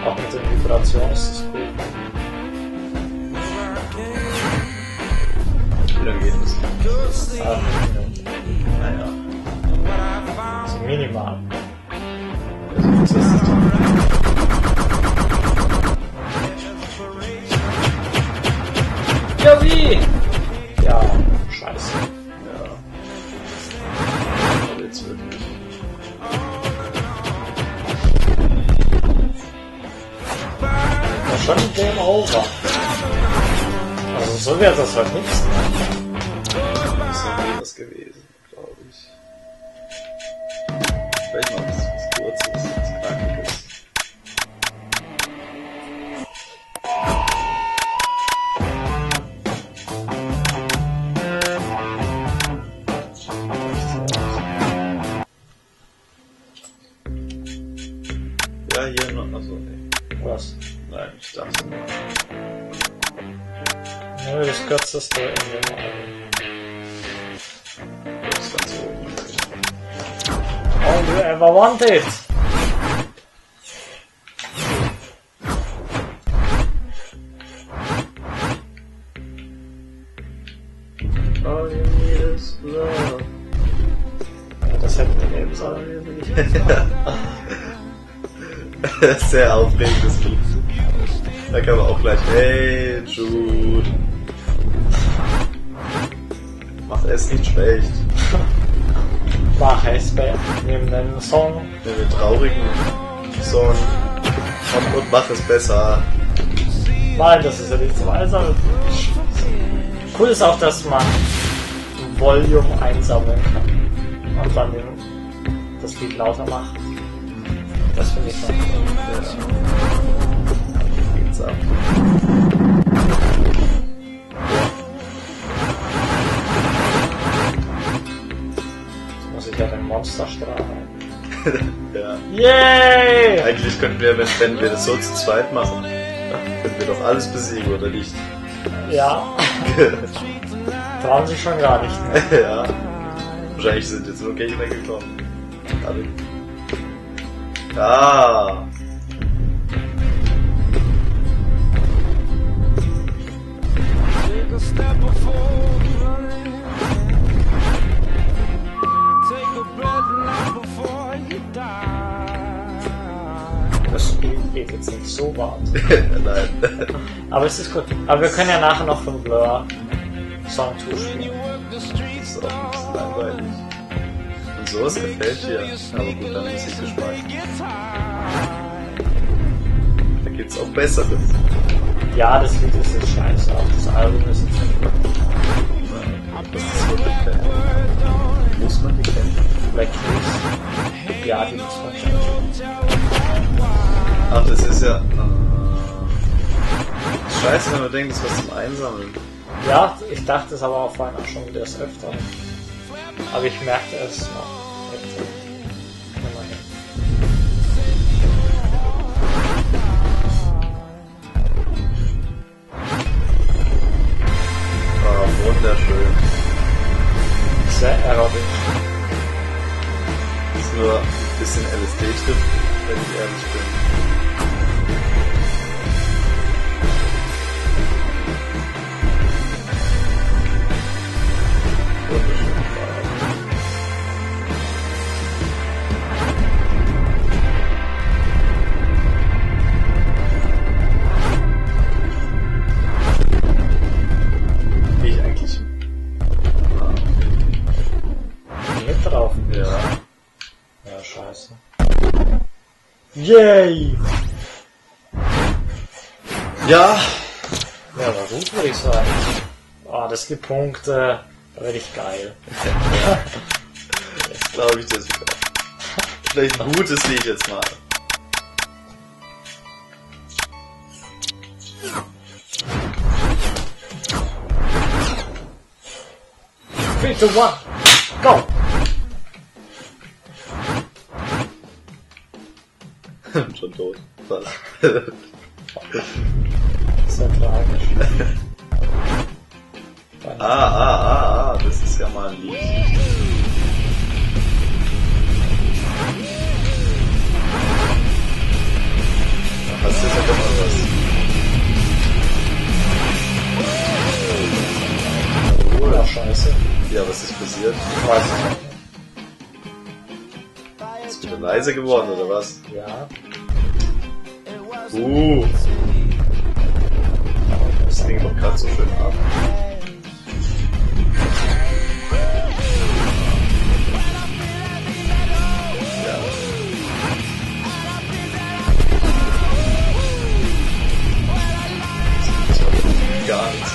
Auch mit den Vibrationen ist das cool. Wie lange geht das? Ah, Naja. so minimal. Was ist das denn? Ja, wie? Ja, scheiße. Ja. Aber jetzt wirklich. War schon Game Over. So wäre das halt nichts. Das nie was gewesen, ever wanted. All you need is love. Das hätten wir nehmen sollen. Sehr aufregendes Lied. Da kann man auch gleich, hey Jude. Macht es nicht schlecht. Mach es bad. Nehmen den Song. Den traurigen Song und, und mach es besser. Nein, das ist ja nicht zum Einsammeln. Cool ist auch, dass man Volume einsammeln kann. Und dann den, das Lied lauter macht. Das finde ich schon cool. Ja. Geht's ab. Ich ja. Yay! Eigentlich könnten wir, wenn, wenn wir das so zu zweit machen, könnten wir doch alles besiegen, oder nicht? Ja. Trauen sich schon gar nicht mehr. ja. Wahrscheinlich sind jetzt nur Gegner gekommen. Alle. Ah. Take a step before running. Take Das Spiel geht jetzt nicht so weit. Nein. Aber es ist gut. Aber wir können ja nachher noch von Blur Song 2 spielen. Das ist auch ein bisschen langweilig. Und sowas gefällt dir. Aber gut, dann Musikgeschmack. Da gibt's auch besseres. Ja, das Lied ist jetzt scheiße, auch das Album ist jetzt nicht gut. Das ist wirklich kennen. Muss man die kennen. Black Keys. Ja, die muss man schon. Ach, das ist ja. Scheiße, wenn man denkt, das ist was zum Einsammeln. Ja, ich dachte es aber auch vorhin auch schon wieder des Öfteren. Aber ich merkte es noch. Ah, wunderschön. Sehr erotisch. Ist nur ein bisschen LSD-Trip, wenn ich ehrlich bin. Yay! Ja, Ja, war gut, würde ich sagen. Oh, das gibt Punkte. Ich geil. das glaube ich dir sogar. Vielleicht ein gutes Lied jetzt mal. Three, two, one, go! Schon tot. Was? Sehr tragisch. ah, ah, ah, ah, das ist ja mal ein Lied. Da hast du jetzt ja doch mal was. Oh, scheiße. Ja, was ist passiert? Weiß ich nicht. Ist wieder leise geworden, oder was? Ja. Uh. Das ging doch gerade so schön ab. Gar nichts.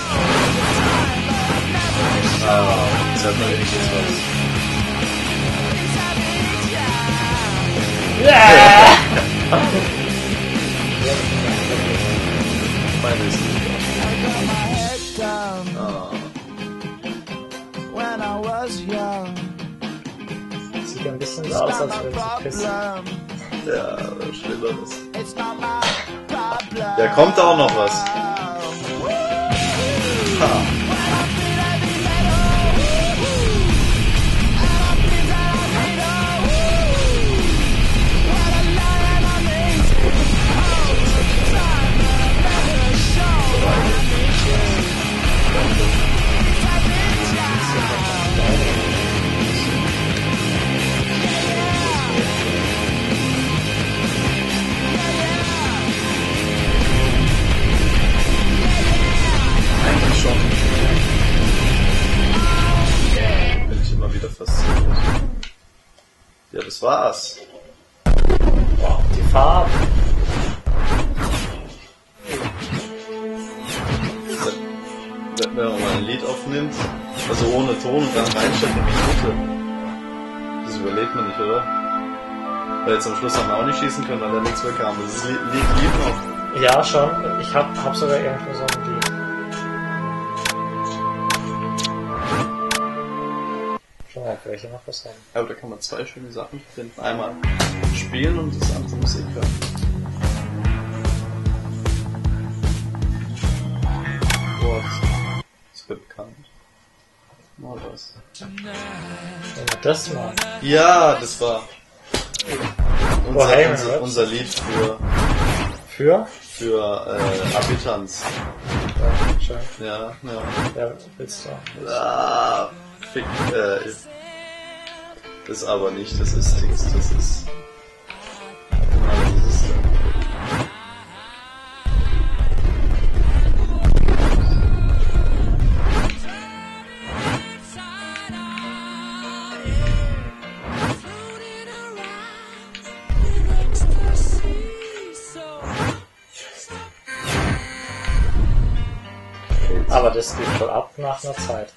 Ah, jetzt hört man wenigstens was. Meine ist nicht. Ah, When I was young, Sieht ein bisschen so aus, als würde sie pissen. ja, my problem. Ja, kommt auch noch was. Ha. War's. Wow, die Farben. Wenn man mal ein Lied aufnimmt, also ohne Ton und dann reinstellt eine Minute. Das überlebt man nicht, oder? Weil jetzt am Schluss haben wir auch nicht schießen können, weil da nichts mehr kam. Das Lied lief noch. Ja, schon. Ich hab, hab sogar irgendwo so ein Lied. Welche noch was haben. Aber da kann man zwei schöne Sachen verbinden. Einmal spielen und das andere Musik hören. What? Das wird bekannt. Mal was. Wir das mal. Ja, das war unser, hey, unser, unser Lied für, Für? für äh, Abitanz. Ja. Ja, ja. Ja, willst du? Ah, fick, äh, das aber nicht, das ist Dings, das ist. Das ist. Aber das geht voll ab nach einer Zeit.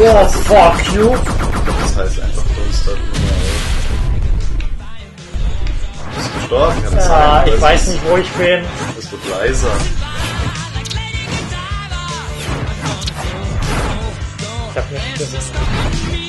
Äh, Ja, fuck you! Das heißt einfach 11. Bist du gestorben? Kann das Ja, sein? ich weiß nicht, wo ich bin. Es wird leiser. Ich hab nicht gesehen.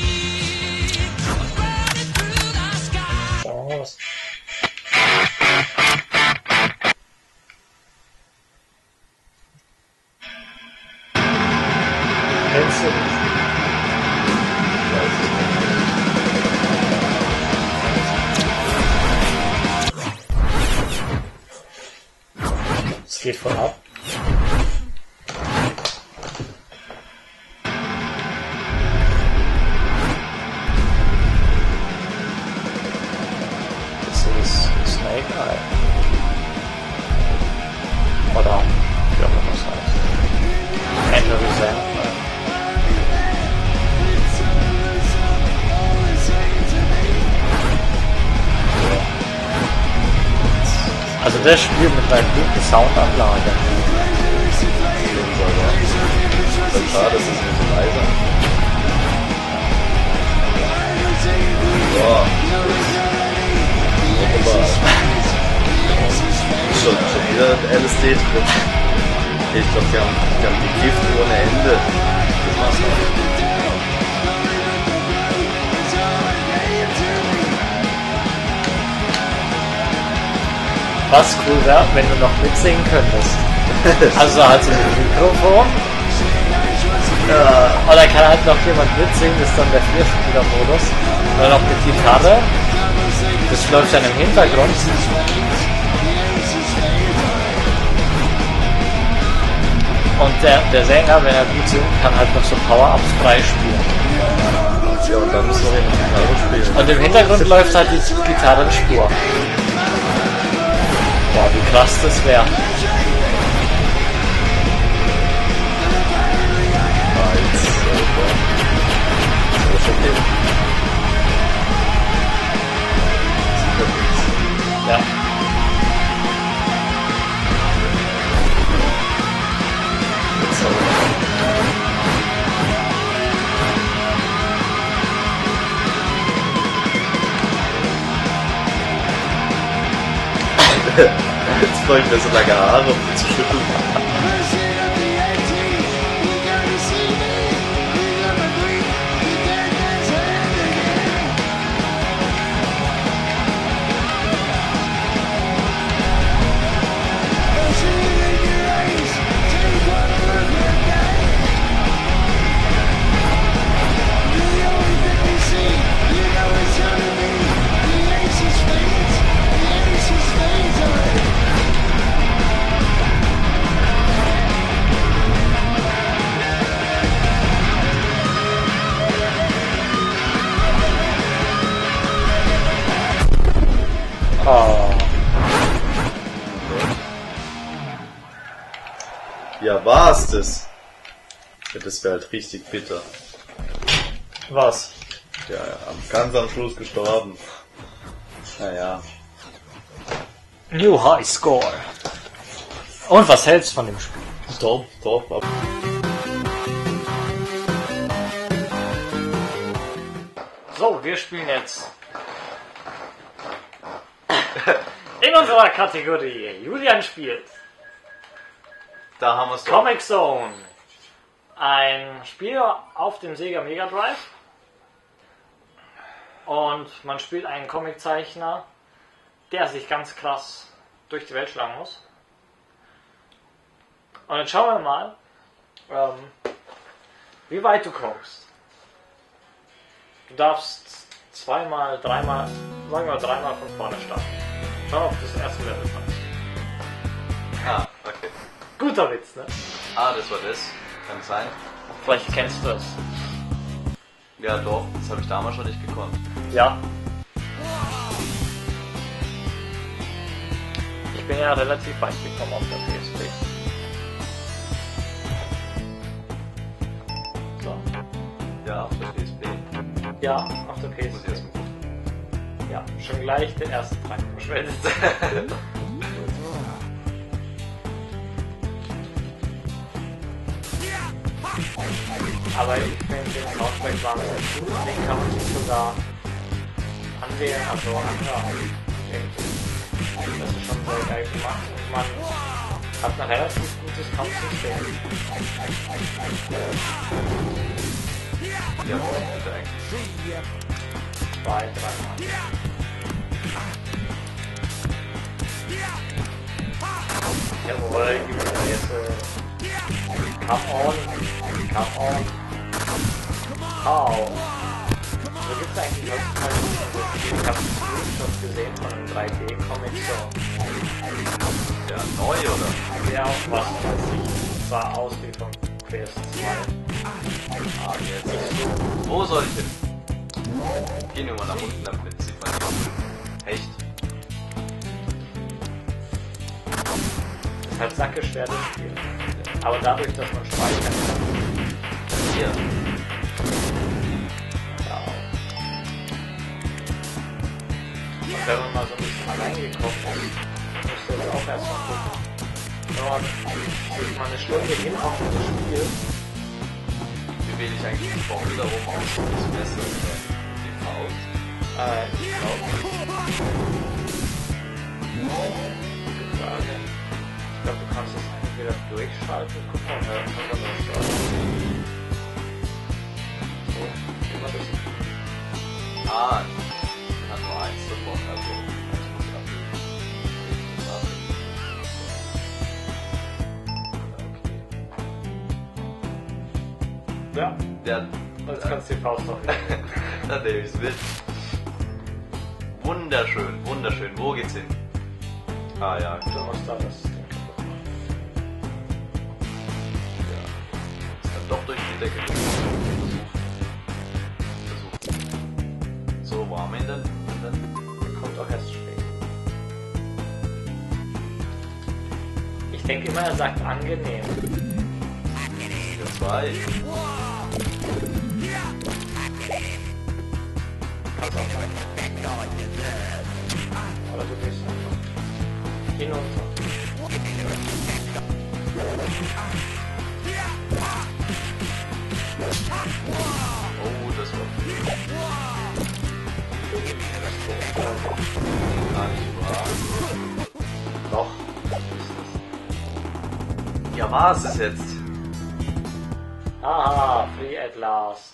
Das Spiel mit einer guten Soundanlage. Schade, dass es nicht so leise ist. Boah. Wunderbar. Schon, LSD drin. Ich glaube, die haben, die haben die Gift ohne Ende gemacht. Was cool wäre, wenn du noch mitsingen könntest. Also halt so dem Mikrofon. Ja. Oder kann halt noch jemand mitsingen, das ist dann der Vierspieler-Modus. Oder noch mit Gitarre. Das läuft dann im Hintergrund. Und der, der Sänger, wenn er gut singt, kann halt noch so Power-Ups frei spielen. Ja, und dann müssen wir Gitarre spielen. Und im Hintergrund läuft halt die Gitarrenspur. Krass das wäre. Ja. Jetzt brauche ich mir so lange Haare, um die zu schütteln. War's das? Wäre halt richtig bitter. Was? Ja, ganz am Schluss gestorben. Naja. New High Score. Und was hältst du von dem Spiel? Top, top. So, wir spielen jetzt in unserer Kategorie Julian spielt Da haben wir's doch. Comic Zone. Ein Spiel auf dem Sega Mega Drive. Und man spielt einen Comiczeichner, der sich ganz krass durch die Welt schlagen muss. Und jetzt schauen wir mal, ähm, wie weit du kommst. Du darfst zweimal, dreimal, sagen wir mal dreimal von vorne starten. Schau, ob das erste Level. Guter Witz, ne? Ah, das war das. Kann sein. Vielleicht kennst du es. Ja, doch. Das habe ich damals schon nicht gekonnt. Ja. Ich bin ja relativ weit gekommen auf der PSP. So. Ja, auf der PSP. Ja, auf der Muss ich PSP. gucken. Ja, schon gleich den ersten Tag verschwendet. Aber ich finde den Soundtrack wahnsinnig gut. Den kann man sich sogar anwählen, also anhören. Das ist schon sehr geil gemacht und man hat ein relativ gutes Kampfsystem. Ja, eigentlich. Zwei, dreimal. Jawohl, gib mir da jetzt äh, Come on, come on. Au. So gibt's eigentlich nicht so viel. Ich habe Screenshots gesehen von einem 3D-Comic, so. Ja, neu oder? Der auch was weiß ich, sah aus wie vom PS2. Ah, jetzt. Wo soll ich hin? Gehen wir mal nach unten, damit sieht man die Hecht. Ist halt sackeschwer das Spiel. Aber dadurch, dass man speichern kann, Hier. ja auch. Und wenn man mal so ein bisschen reingekommen ist, müsste jetzt auch erstmal gucken. Wenn man sich mal eine Stunde hin auf das Spiel. Wie wähle ich eigentlich die Formel darum aus? Das Messer oder die Faust? Äh, ich glaube. Gute Frage. Ich glaube, du kannst es entweder durchschalten. Guck mal, da kann man das starten. So, man das Ah, ich kann nur eins davon, also abgeben. Ja, Ja, jetzt kannst du die Faust noch dann nehme ich's mit. Wunderschön, wunderschön. Wo geht's hin? Ah ja, klar. da das Ding kaputt doch durch die Decke. Versucht. Versucht. So, wir ihn denn? Und dann? Kommt auch erst später. Ich denke immer, er sagt angenehm. Der zwei. Kannst auch sagen. Oder du gehst einfach hinunter. Oh, das war viel. Gar nicht wahr. Doch. Ja, war es jetzt? Aha, free at last.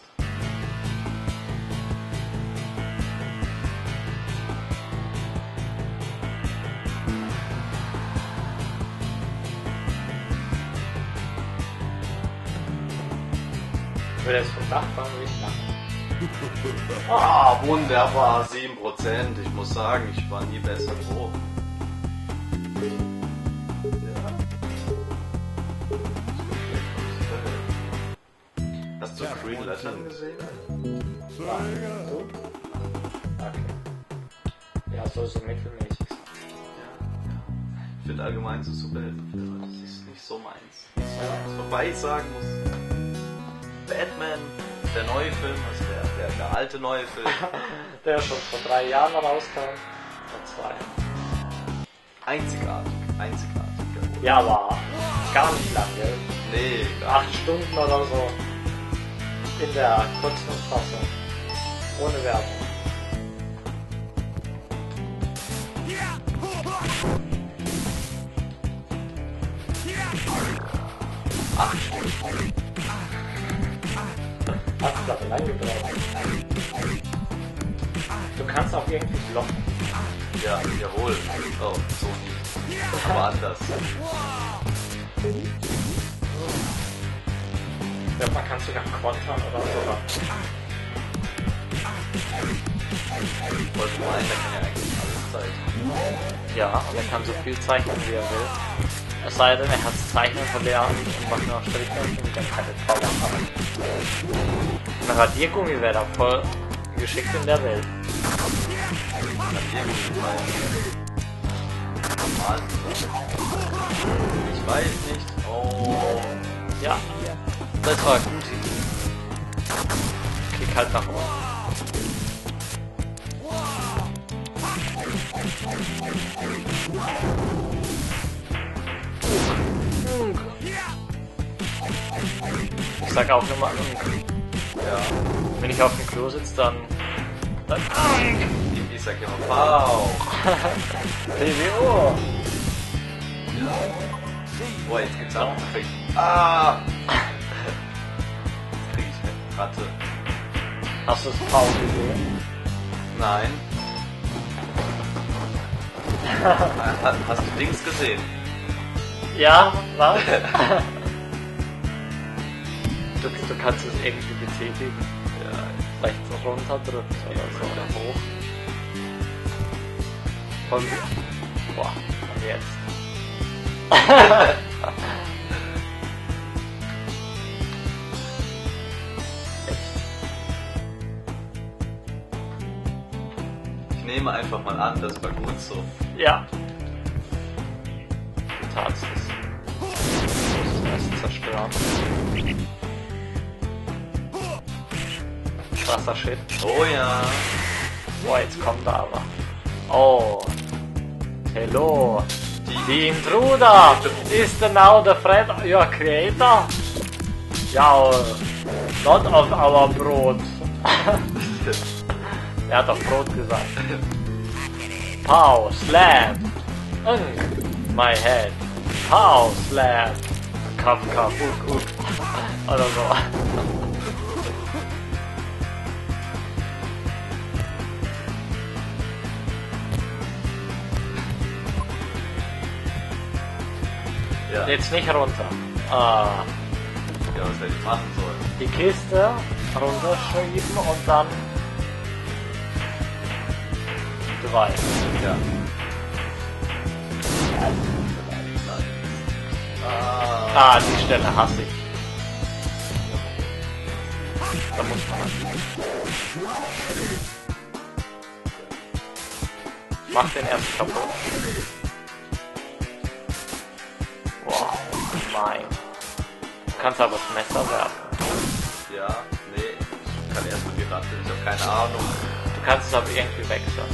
Wie ich mache. Ah, wunderbar, 7%. Ich muss sagen, ich war nie besser. Ja. Hast du Green Lantern gesehen? So? Okay. Ja, so mittelmäßig sein. Ich finde allgemein so Superheldenfilme, das ist nicht so meins. Was wobei ich sagen muss, Batman, der neue Film, also der, der, der alte neue Film, Der schon vor drei Jahren rauskam. Vor zwei. einzigartig, einzigartig. Ja, aber gar nicht lang, gell? Nee, gar Acht Stunden oder so. In der kurzen Fassung. Ohne Werbung. acht Stunden. Dafür lange gebraucht? Du kannst auch irgendwie blocken. Ja, jawohl. Oh, so nicht. Aber anders. Ich glaube, man kann sogar kontern oder so. Wollte meinen, der kann ja eigentlich alles zeichnen. Ja, und er kann so viel zeichnen, wie er will. Es sei denn, er hat das Zeichnen verlernt und macht nur noch Strichmännchen und dann keine haben. Ein Radiergummi wäre da voll geschickt in der Welt. Ich weiß nicht. Oh. Ja, das war gut. Klick halt nach unten. Sag auch immer, Ja. wenn ich auf dem Klo sitze, dann. dann Ich, ich sag immer Wow. PWO! Boah, jetzt gibt's auch einen. Ah! Jetzt krieg ich eine Ratte. Hast du es Paul gesehen? Nein. Ha- Hast du Dings gesehen? Ja, was? du, du kannst es irgendwie betätigen. Ja. Vielleicht so runterdrücken oder so oder hoch. Und, boah, und jetzt. Ich nehme einfach mal an, das war gut so. Ja. Du tatst es. Du musst es zerstören. Krasser Shit. Oh ja. Boah, jetzt kommt er aber. Oh. Hello. The intruder is the now the threat of your creator. Ja, not of our Brot. er hat doch Brot gesagt. Pow, slam. Mm, my head. Pow, slam. Kaff, kaff, uk, uk. Oder so. Ja. Jetzt nicht runter. Ah, Ja, was hätte ich machen sollen? die Kiste runterschieben und dann drei. Ja. Ah, Ah, die Stelle hasse ich. Da muss man. Mach den erst kaputt. 2. Du kannst aber das Messer werfen. Ja, nee, ich kann erstmal die Ratte, ich hab keine Ahnung. Du kannst es aber irgendwie wechseln.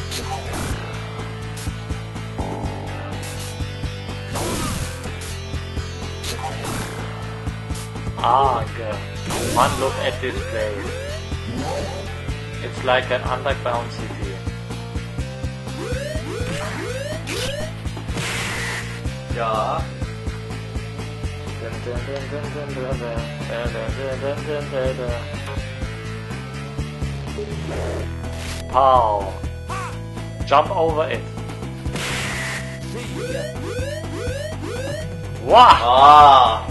Ah, good. One look at this place. It's like an underground city. Ja, Pow. Jump over it. Wow! Ah.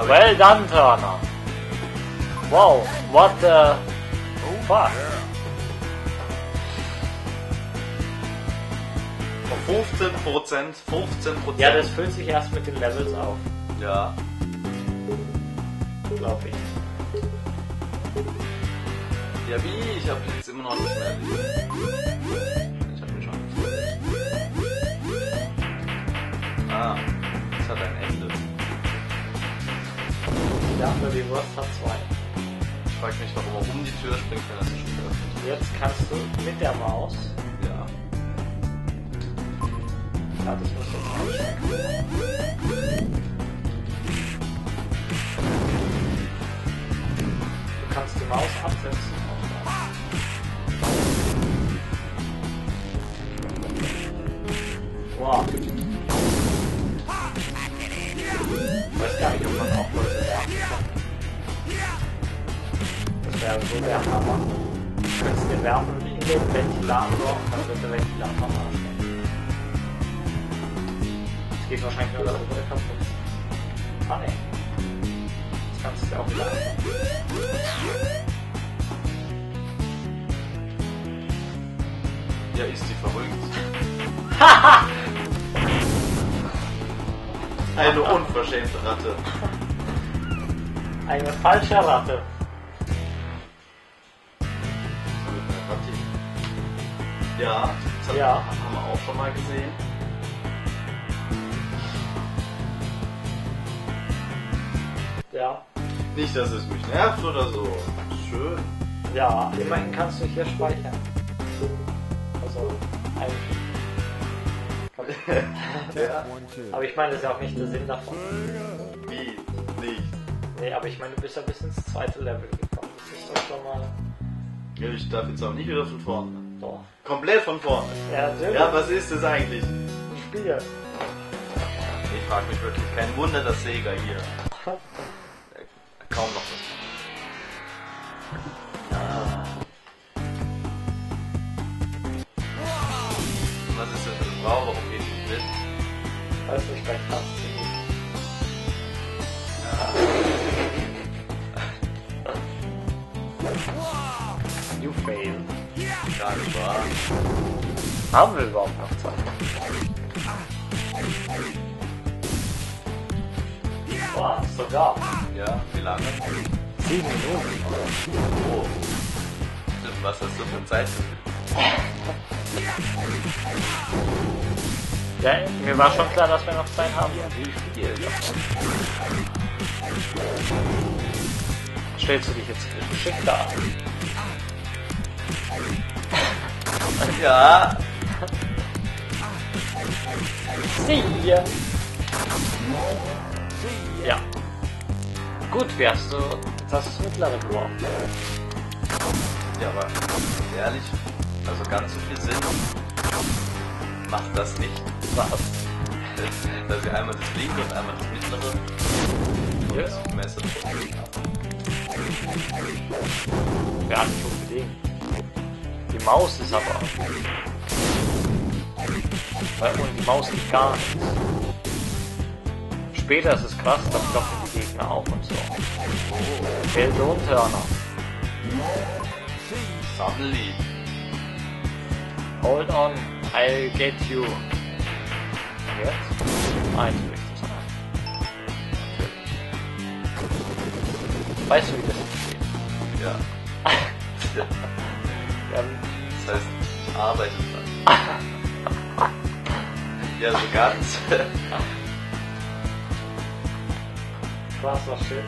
Well done, Turner. Wow, what the fuck? Von 15 Prozent, 15 Prozent. Ja, das füllt sich erst mit den Levels auf, Ja. Glaube ich. Ja, wie? Ich habe jetzt immer noch nicht mehr. Ich habe ihn schon. Ah, es hat ein Ende. Ich dachte, die Wurst hat zwei. Ich frage mich, warum er um die Tür springt, wenn sie schon geöffnet Jetzt kannst du mit der Maus. Ja. Warte, ich muss jetzt Maus absetzen. Wow. Ich weiß gar nicht, ob man auch Leute werfen kann. Das wäre so der Hammer. Du könntest den werfen in den Ventilator dann wird der Ventilator ausstellen. Das geht wahrscheinlich nur darüber kaputt. Ah ne. Das kannst du ja auch wieder. Ja, ist die verrückt. Eine unverschämte Ratte. Eine falsche Ratte. Ja, das Ja. haben wir auch schon mal gesehen. Ja. Nicht, dass es mich nervt oder so. Schön. Ja, immerhin kannst du hier speichern. Ja. Aber ich meine, das ist ja auch nicht der Sinn davon. Wie? Nicht. Nee, aber ich meine, du bist ja bis ins zweite Level gekommen. Das ist doch schon mal. Ja, Ich darf jetzt auch nicht wieder von vorne. Doch. Komplett von vorne. Ja, natürlich. Ja, was ist das eigentlich? Ein Spiel. Ich frage mich wirklich. Kein Wunder, dass Sega hier kaum noch Haben wir überhaupt noch Zeit? Boah, sogar. Ja, wie lange? Sieben Minuten. Oh. Was hast du für Zeit? Ja, mir war schon klar, dass wir noch Zeit haben. Wie viel? Stellst du dich jetzt geschickt da? Ja. Sie. Ja. Gut, hast du das mittlere geworfen? Ja, aber ehrlich, also ganz so viel Sinn macht das nicht. Was? Dass wir einmal das linke und einmal das mittlere Ja. und das Messer Gar nicht unbedingt. Die Maus ist aber. Weil ohne die Maus geht gar nichts. Später ist es krass, da kloppen die Gegner auf und so. Eldon-Turner. Suddenly. Hold on, I'll get you. Und jetzt? Eins will ich das sein. Weißt du, wie das geht? Ja. Haben Das heißt, arbeitet dann. ja, so ganz. Spaß, war schön.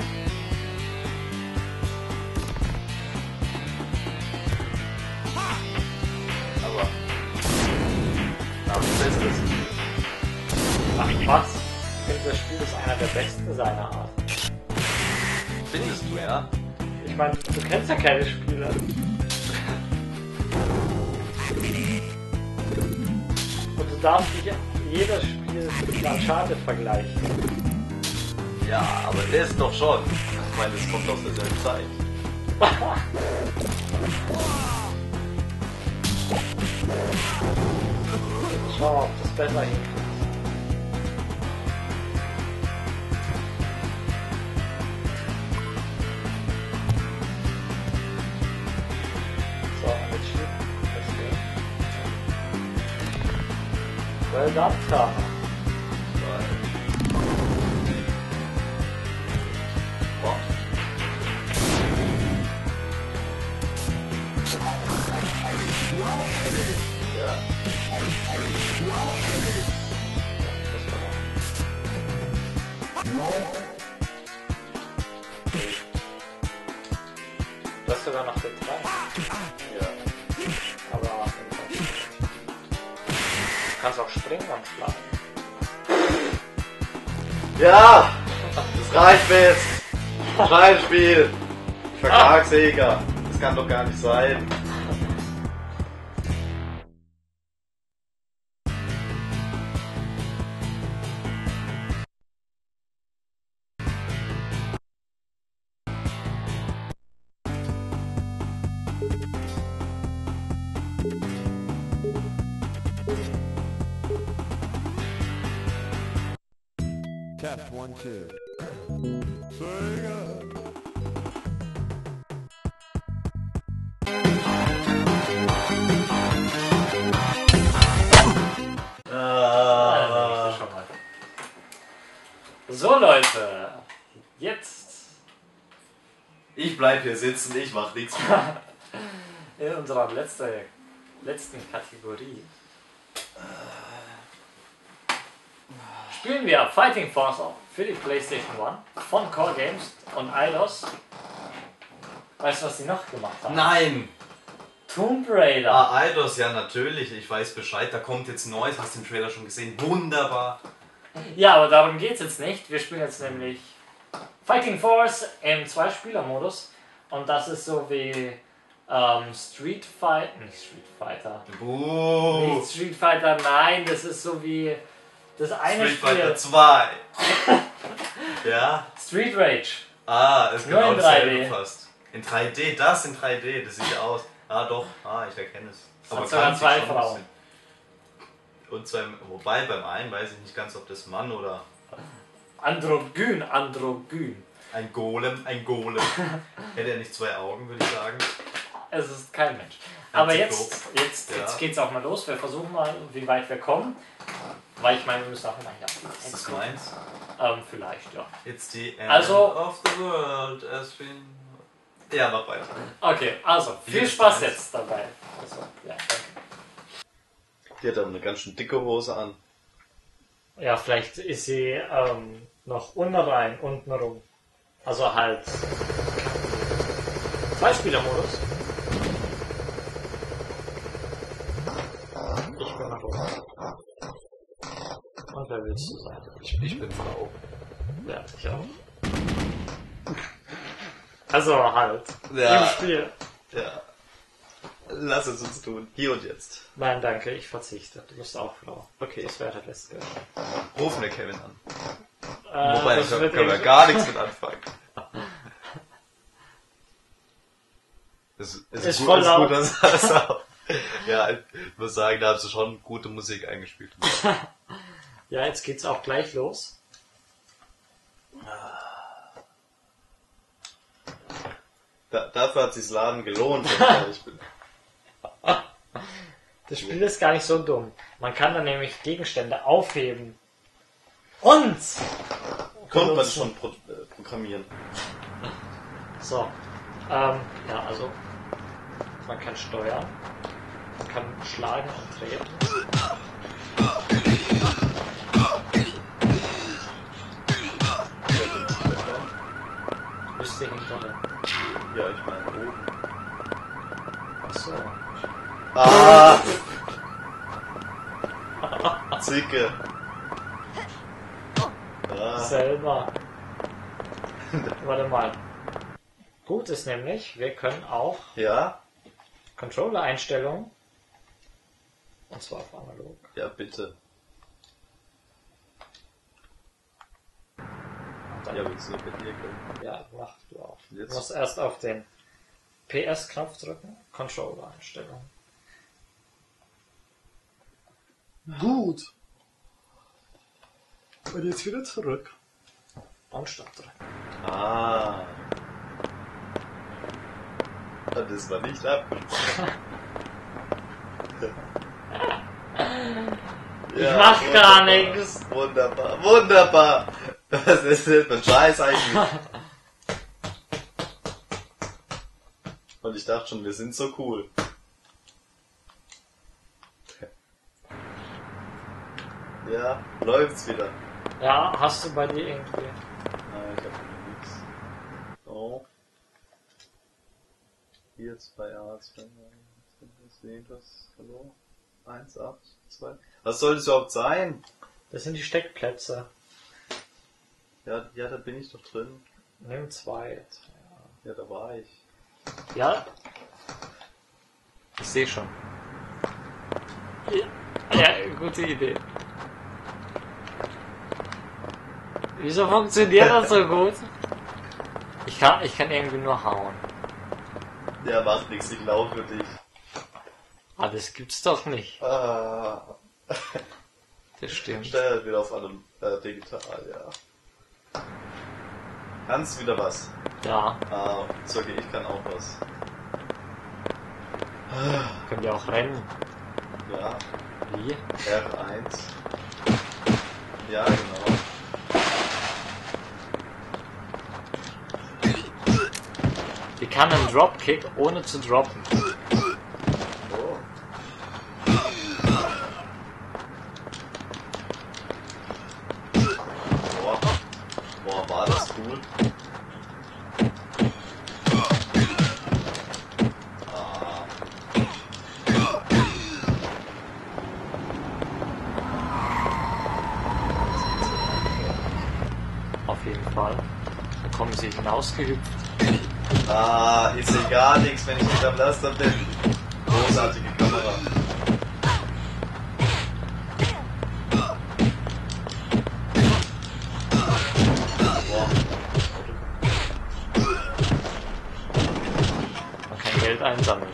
Aber. Aber das Beste ist. Ach was? Ich finde, das Spiel ist einer der besten seiner Art. Findest du, ja? Ich meine, du kennst ja keine Spiele. Und du darfst nicht jedes Spiel mit Uncharted vergleichen. Ja, aber der ist doch schon. Ich meine, das kommt aus derselben Zeit. Schau mal, ob das besser hinkriegt. Well done, Tama. Boah. Du hast sogar noch den 3. kannst auch springen am Schlag. Ja! Das reicht mir jetzt! Scheinspiel! Vertragsjäger! Das kann doch gar nicht sein. Sitzen, ich mach nichts mehr. in unserer letzte, letzten Kategorie spielen wir Fighting Force für die PlayStation 1 von Core Games und Eidos. Weißt du, was die noch gemacht haben? Nein! Tomb Raider. Ah, Eidos, ja natürlich, ich weiß Bescheid, da kommt jetzt Neues, hast du den Trailer schon gesehen, wunderbar. Ja, aber darum geht's jetzt nicht. Wir spielen jetzt nämlich Fighting Force im Zwei-Spieler-Modus. Und das ist so wie ähm, Street Fighter. Nicht Street Fighter. Buh! Nicht Street Fighter, nein, das ist so wie das eine Street Spiel. Fighter 2. ja? Street Rage. Ah, ist Nur genau in dasselbe 3D. fast. In 3D, das in 3D, das sieht aus. Ah doch, ah, ich erkenne es. hat sogar zwei Frauen. Und zwei, wobei beim einen weiß ich nicht ganz, ob das Mann oder Androgyn, Androgyn. Ein Golem, ein Golem. Hätte er nicht zwei Augen, würde ich sagen. Es ist kein Mensch. Aber jetzt, jetzt, Ja. jetzt geht's auch mal los. Wir versuchen mal, wie weit wir kommen. Weil ich meine, wir müssen auch immer hier Ist das meins? Ähm, vielleicht, ja. It's the end Also- of the world as. Ja, mach weiter. Okay, also, viel Jedes Spaß jetzt dabei. Also, ja, danke. Die hat aber eine ganz schön dicke Hose an. Ja, vielleicht ist sie ähm, noch unrein, untenrum. Also halt. Zwei-Spieler-Modus. Ich bin nach oben. Und wer willst du sein? Ich, ich bin Frau. Ja, ich auch. Also halt. Ja. Im Spiel. Ja. Lass es uns tun. Hier und jetzt. Nein, danke, ich verzichte. Du bist auch Frau. Okay. Das wäre der letzte. Rufen wir Kevin an. Äh, Wobei, da das können, wir gar nichts mit anfangen. Es, es Ist gut, voll ist laut. gut. Ja, ich muss sagen, da hast du schon gute Musik eingespielt. Ja, jetzt geht's auch gleich los. Da, dafür hat sich's Laden gelohnt, wenn ich ehrlich bin. Das Spiel ist gar nicht so dumm. Man kann dann nämlich Gegenstände aufheben. Und! Konnte man schon pro, äh, programmieren. So. Ähm, ja, also. Man kann steuern. Man kann schlagen und treten. Müsste hinterher. Ja, ich meine oben. Achso. Ah! Zicke. Ah, Selber. Warte mal. Gut ist nämlich, wir können auch ja? Controller-Einstellungen. Und zwar auf analog. Ja, bitte. Dann, Ja, willst du bei dir können? ja, mach du auch. Jetzt? Du musst erst auf den PS-Knopf drücken. Controller-Einstellungen. Gut. Und jetzt wieder zurück. Und Start drücken. Ah. Das war nicht abgesprochen. Ich mach gar nichts. Wunderbar, wunderbar. Was ist denn für ein Scheiß eigentlich? Und ich dachte schon, wir sind so cool. Ja, läuft's wieder. Ja, hast du bei dir irgendwie. Nein, ich hab noch nichts. So. Hier 2a, 2 sehen das. Hallo? 1, 8, 2. Was soll das überhaupt sein? Das sind die Steckplätze. Ja, ja, da bin ich doch drin. Nimm zwei. Ja, da war ich. Ja. Ich sehe schon. Ja, ja, gute Idee. Wieso funktioniert das so gut? Ich kann, ich kann irgendwie nur hauen. Ja, macht nichts, ich laufe für dich. Aber das gibt's doch nicht. Ah. Das stimmt. Steuert wieder auf allem äh, digital, ja. Kannst wieder was? Ja, Ah, so okay, ich kann auch was. können wir auch rennen. Ja, Wie? R1. Ja, genau. Kann einen Dropkick ohne zu droppen. Oh. Nichts, wenn ich nicht am Laster bin. Großartige Kamera. Man kann Geld einsammeln.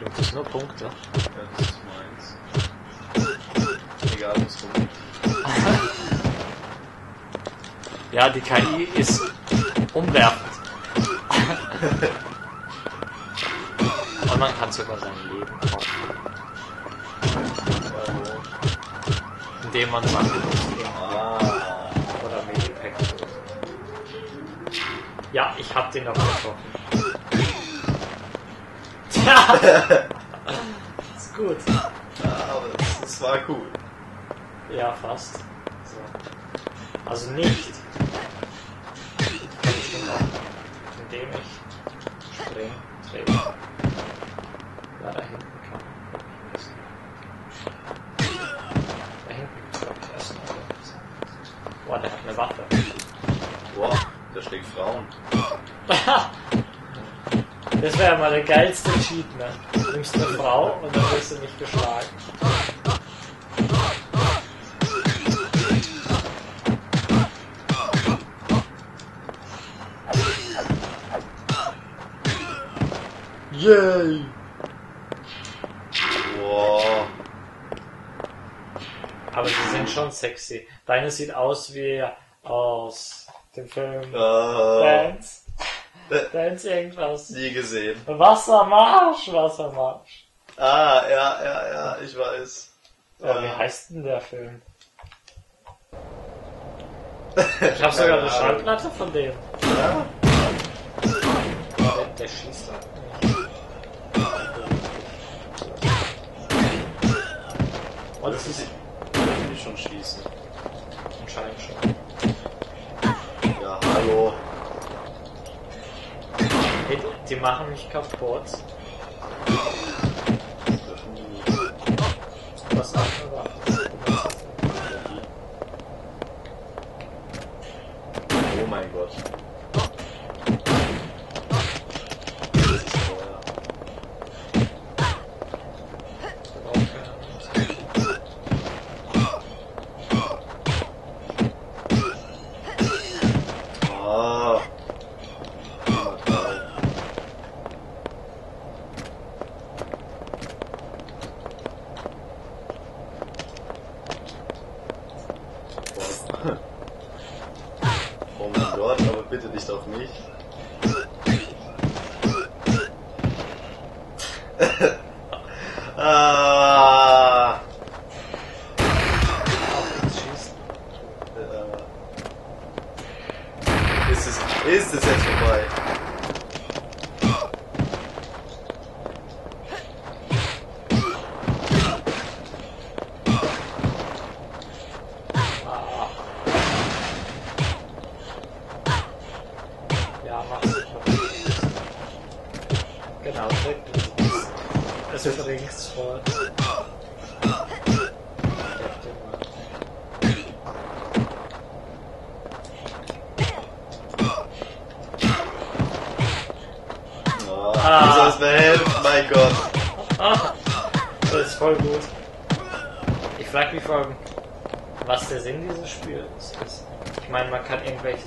Bringt das nur Punkte. Ja, das ist meins. Egal, was rum. Ja, die KI Deine sieht aus wie aus dem Film uh, Dance. Äh, Dance irgendwas. Nie gesehen. Wassermarsch, Wassermarsch. Ah, ja, ja, ja, ich weiß. Ja, wie äh. heißt denn der Film? Ich hab sogar eine Schallplatte von dem. Ja. Der, der schießt halt. Und das ist, die, die schon schießen. Die machen mich kaputt. Was anderes.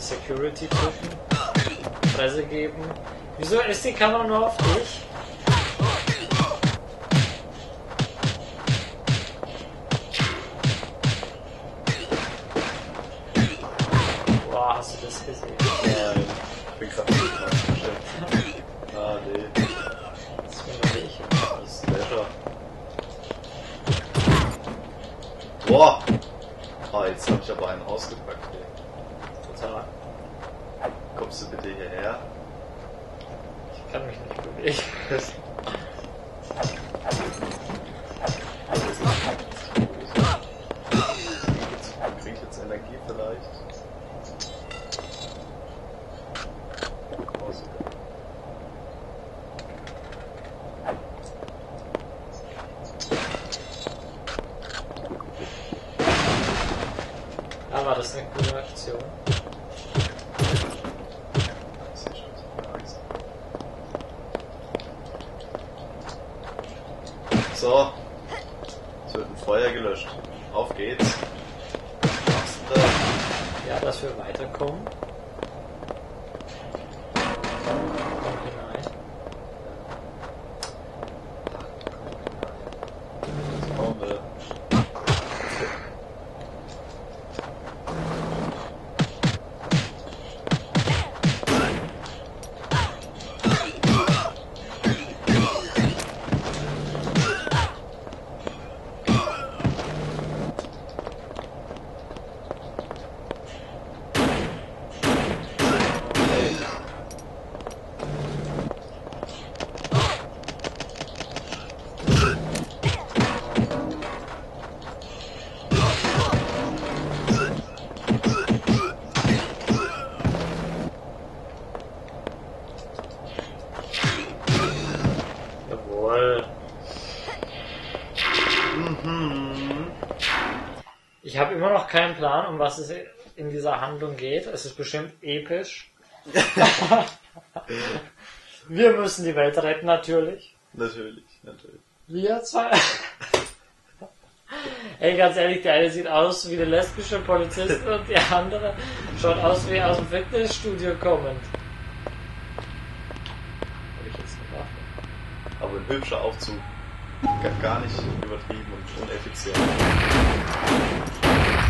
Security drücken, Presse geben. Wieso ist die Kamera nur auf dich? dass wir weiterkommen. Genau. Plan, um was es in dieser Handlung geht. Es ist bestimmt episch. Wir müssen die Welt retten, natürlich. Natürlich, natürlich. Wir zwei. Ey, ganz ehrlich, der eine sieht aus wie der lesbische Polizist und der andere schaut aus wie aus dem Fitnessstudio kommend. Hab ich jetzt gedacht. Aber ein hübscher Aufzug. Gar nicht übertrieben und uneffizient.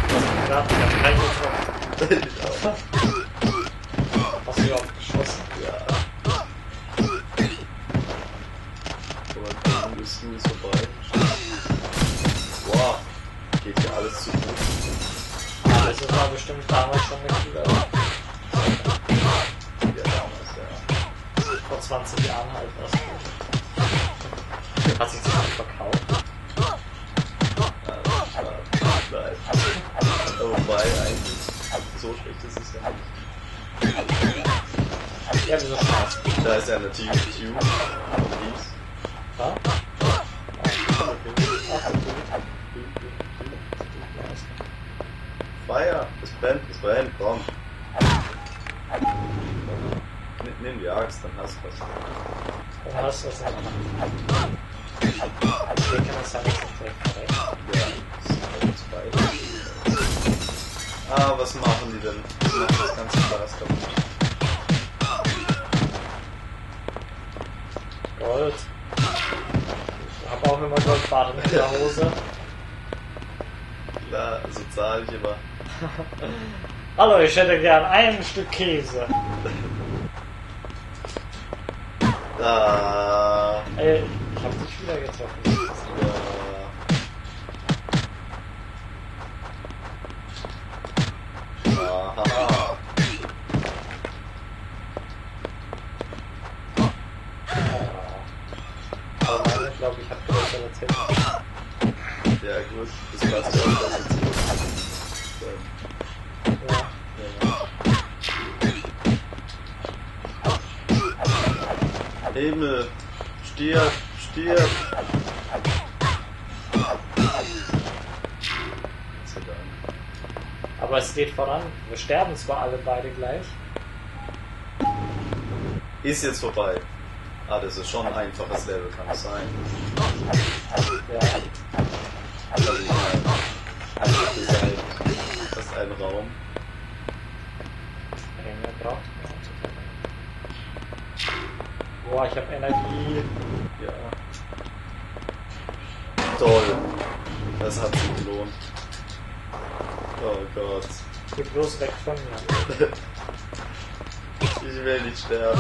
Ja, ich hab keinen. Hast du überhaupt geschossen? ja. Guck mal, der ist Stu ist vorbei. Boah, geht hier alles zu gut. Das war bestimmt damals schon eine coole Ja, damals, ja. Vor 20 Jahren halt was. Hat sich das verkauft? Nein. Aber wobei, eigentlich, so schlecht ist es ja nicht. Ja, wieso Spaß? Da ist ja eine Team Q. Ja? Feuer, es brennt, es brennt, komm. Nimm, die Axt, dann hast du was. Dann hast du es nicht. Hier kann es sein, dass es direkt verreckt. Ja, Ah, was machen die denn? Das macht das ganze Glas kaputt. Gold. Ich hab auch immer Goldbarren in der Hose. Klar, so zahle ich immer. Hallo, ich hätte gern ein Stück Käse. Ah, Ey, ich hab dich wieder getroffen. Meine, glaube ich, hat größere Zähne. Ja gut, das passt ja auch. Himmel, stirb. Geht voran. Wir sterben zwar alle beide gleich. Ist jetzt vorbei. Ah, das ist schon ein einfaches Level, kann es sein. Ja. Also ich meine, das ist halt fast ein Raum. Boah, ich hab Energie. Bloß weg von mir. Ich will nicht sterben.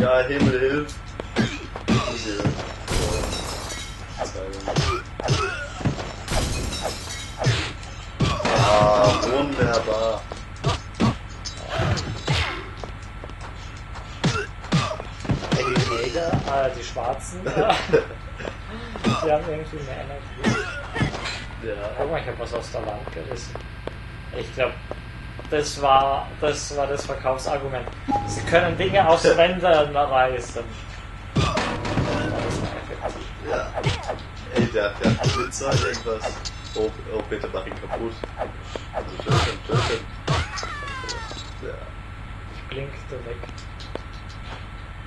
Ja, Himmel, hilf. Der Wand gerissen. Ich glaube, das war, das war das Verkaufsargument. Sie können Dinge aus Wänden reißen. Ey, der, der hat Blitzer irgendwas. Oh, oh, bitte mach ihn kaputt. Also töten, töten. Ja. Ich blinkte weg.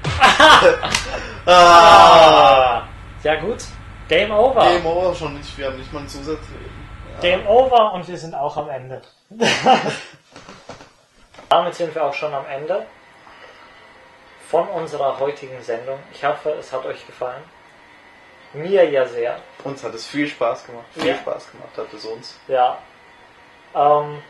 Ah! Ja gut, Game over. Game over schon nicht, wir haben nicht mal ein Zusatzleben. Game over und wir sind auch am Ende. Damit sind wir auch schon am Ende von unserer heutigen Sendung. Ich hoffe, es hat euch gefallen. Mir ja sehr. Uns hat es viel Spaß gemacht. Viel Ja. Spaß gemacht hat es uns. Ja. Ähm,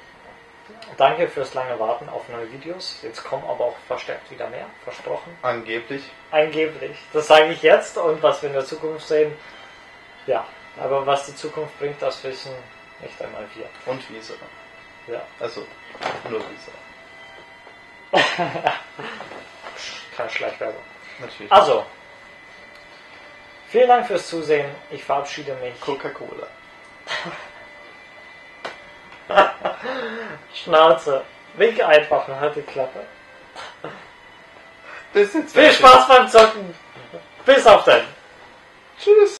danke fürs lange Warten auf neue Videos. Jetzt kommen aber auch verstärkt wieder mehr. Versprochen. Angeblich. Angeblich. Das sage ich jetzt und was wir in der Zukunft sehen. Ja. Aber was die Zukunft bringt, das wissen nicht einmal wir. Und Visa. Ja. Also, nur Visa. Keine Schleichwerbung. Natürlich. Also, vielen Dank fürs Zusehen. Ich verabschiede mich. Coca-Cola. Schnauze. Wink einfach und halt die Klappe. Bis jetzt. Viel Spaß beim Zocken. Bis auf dann. Tschüss.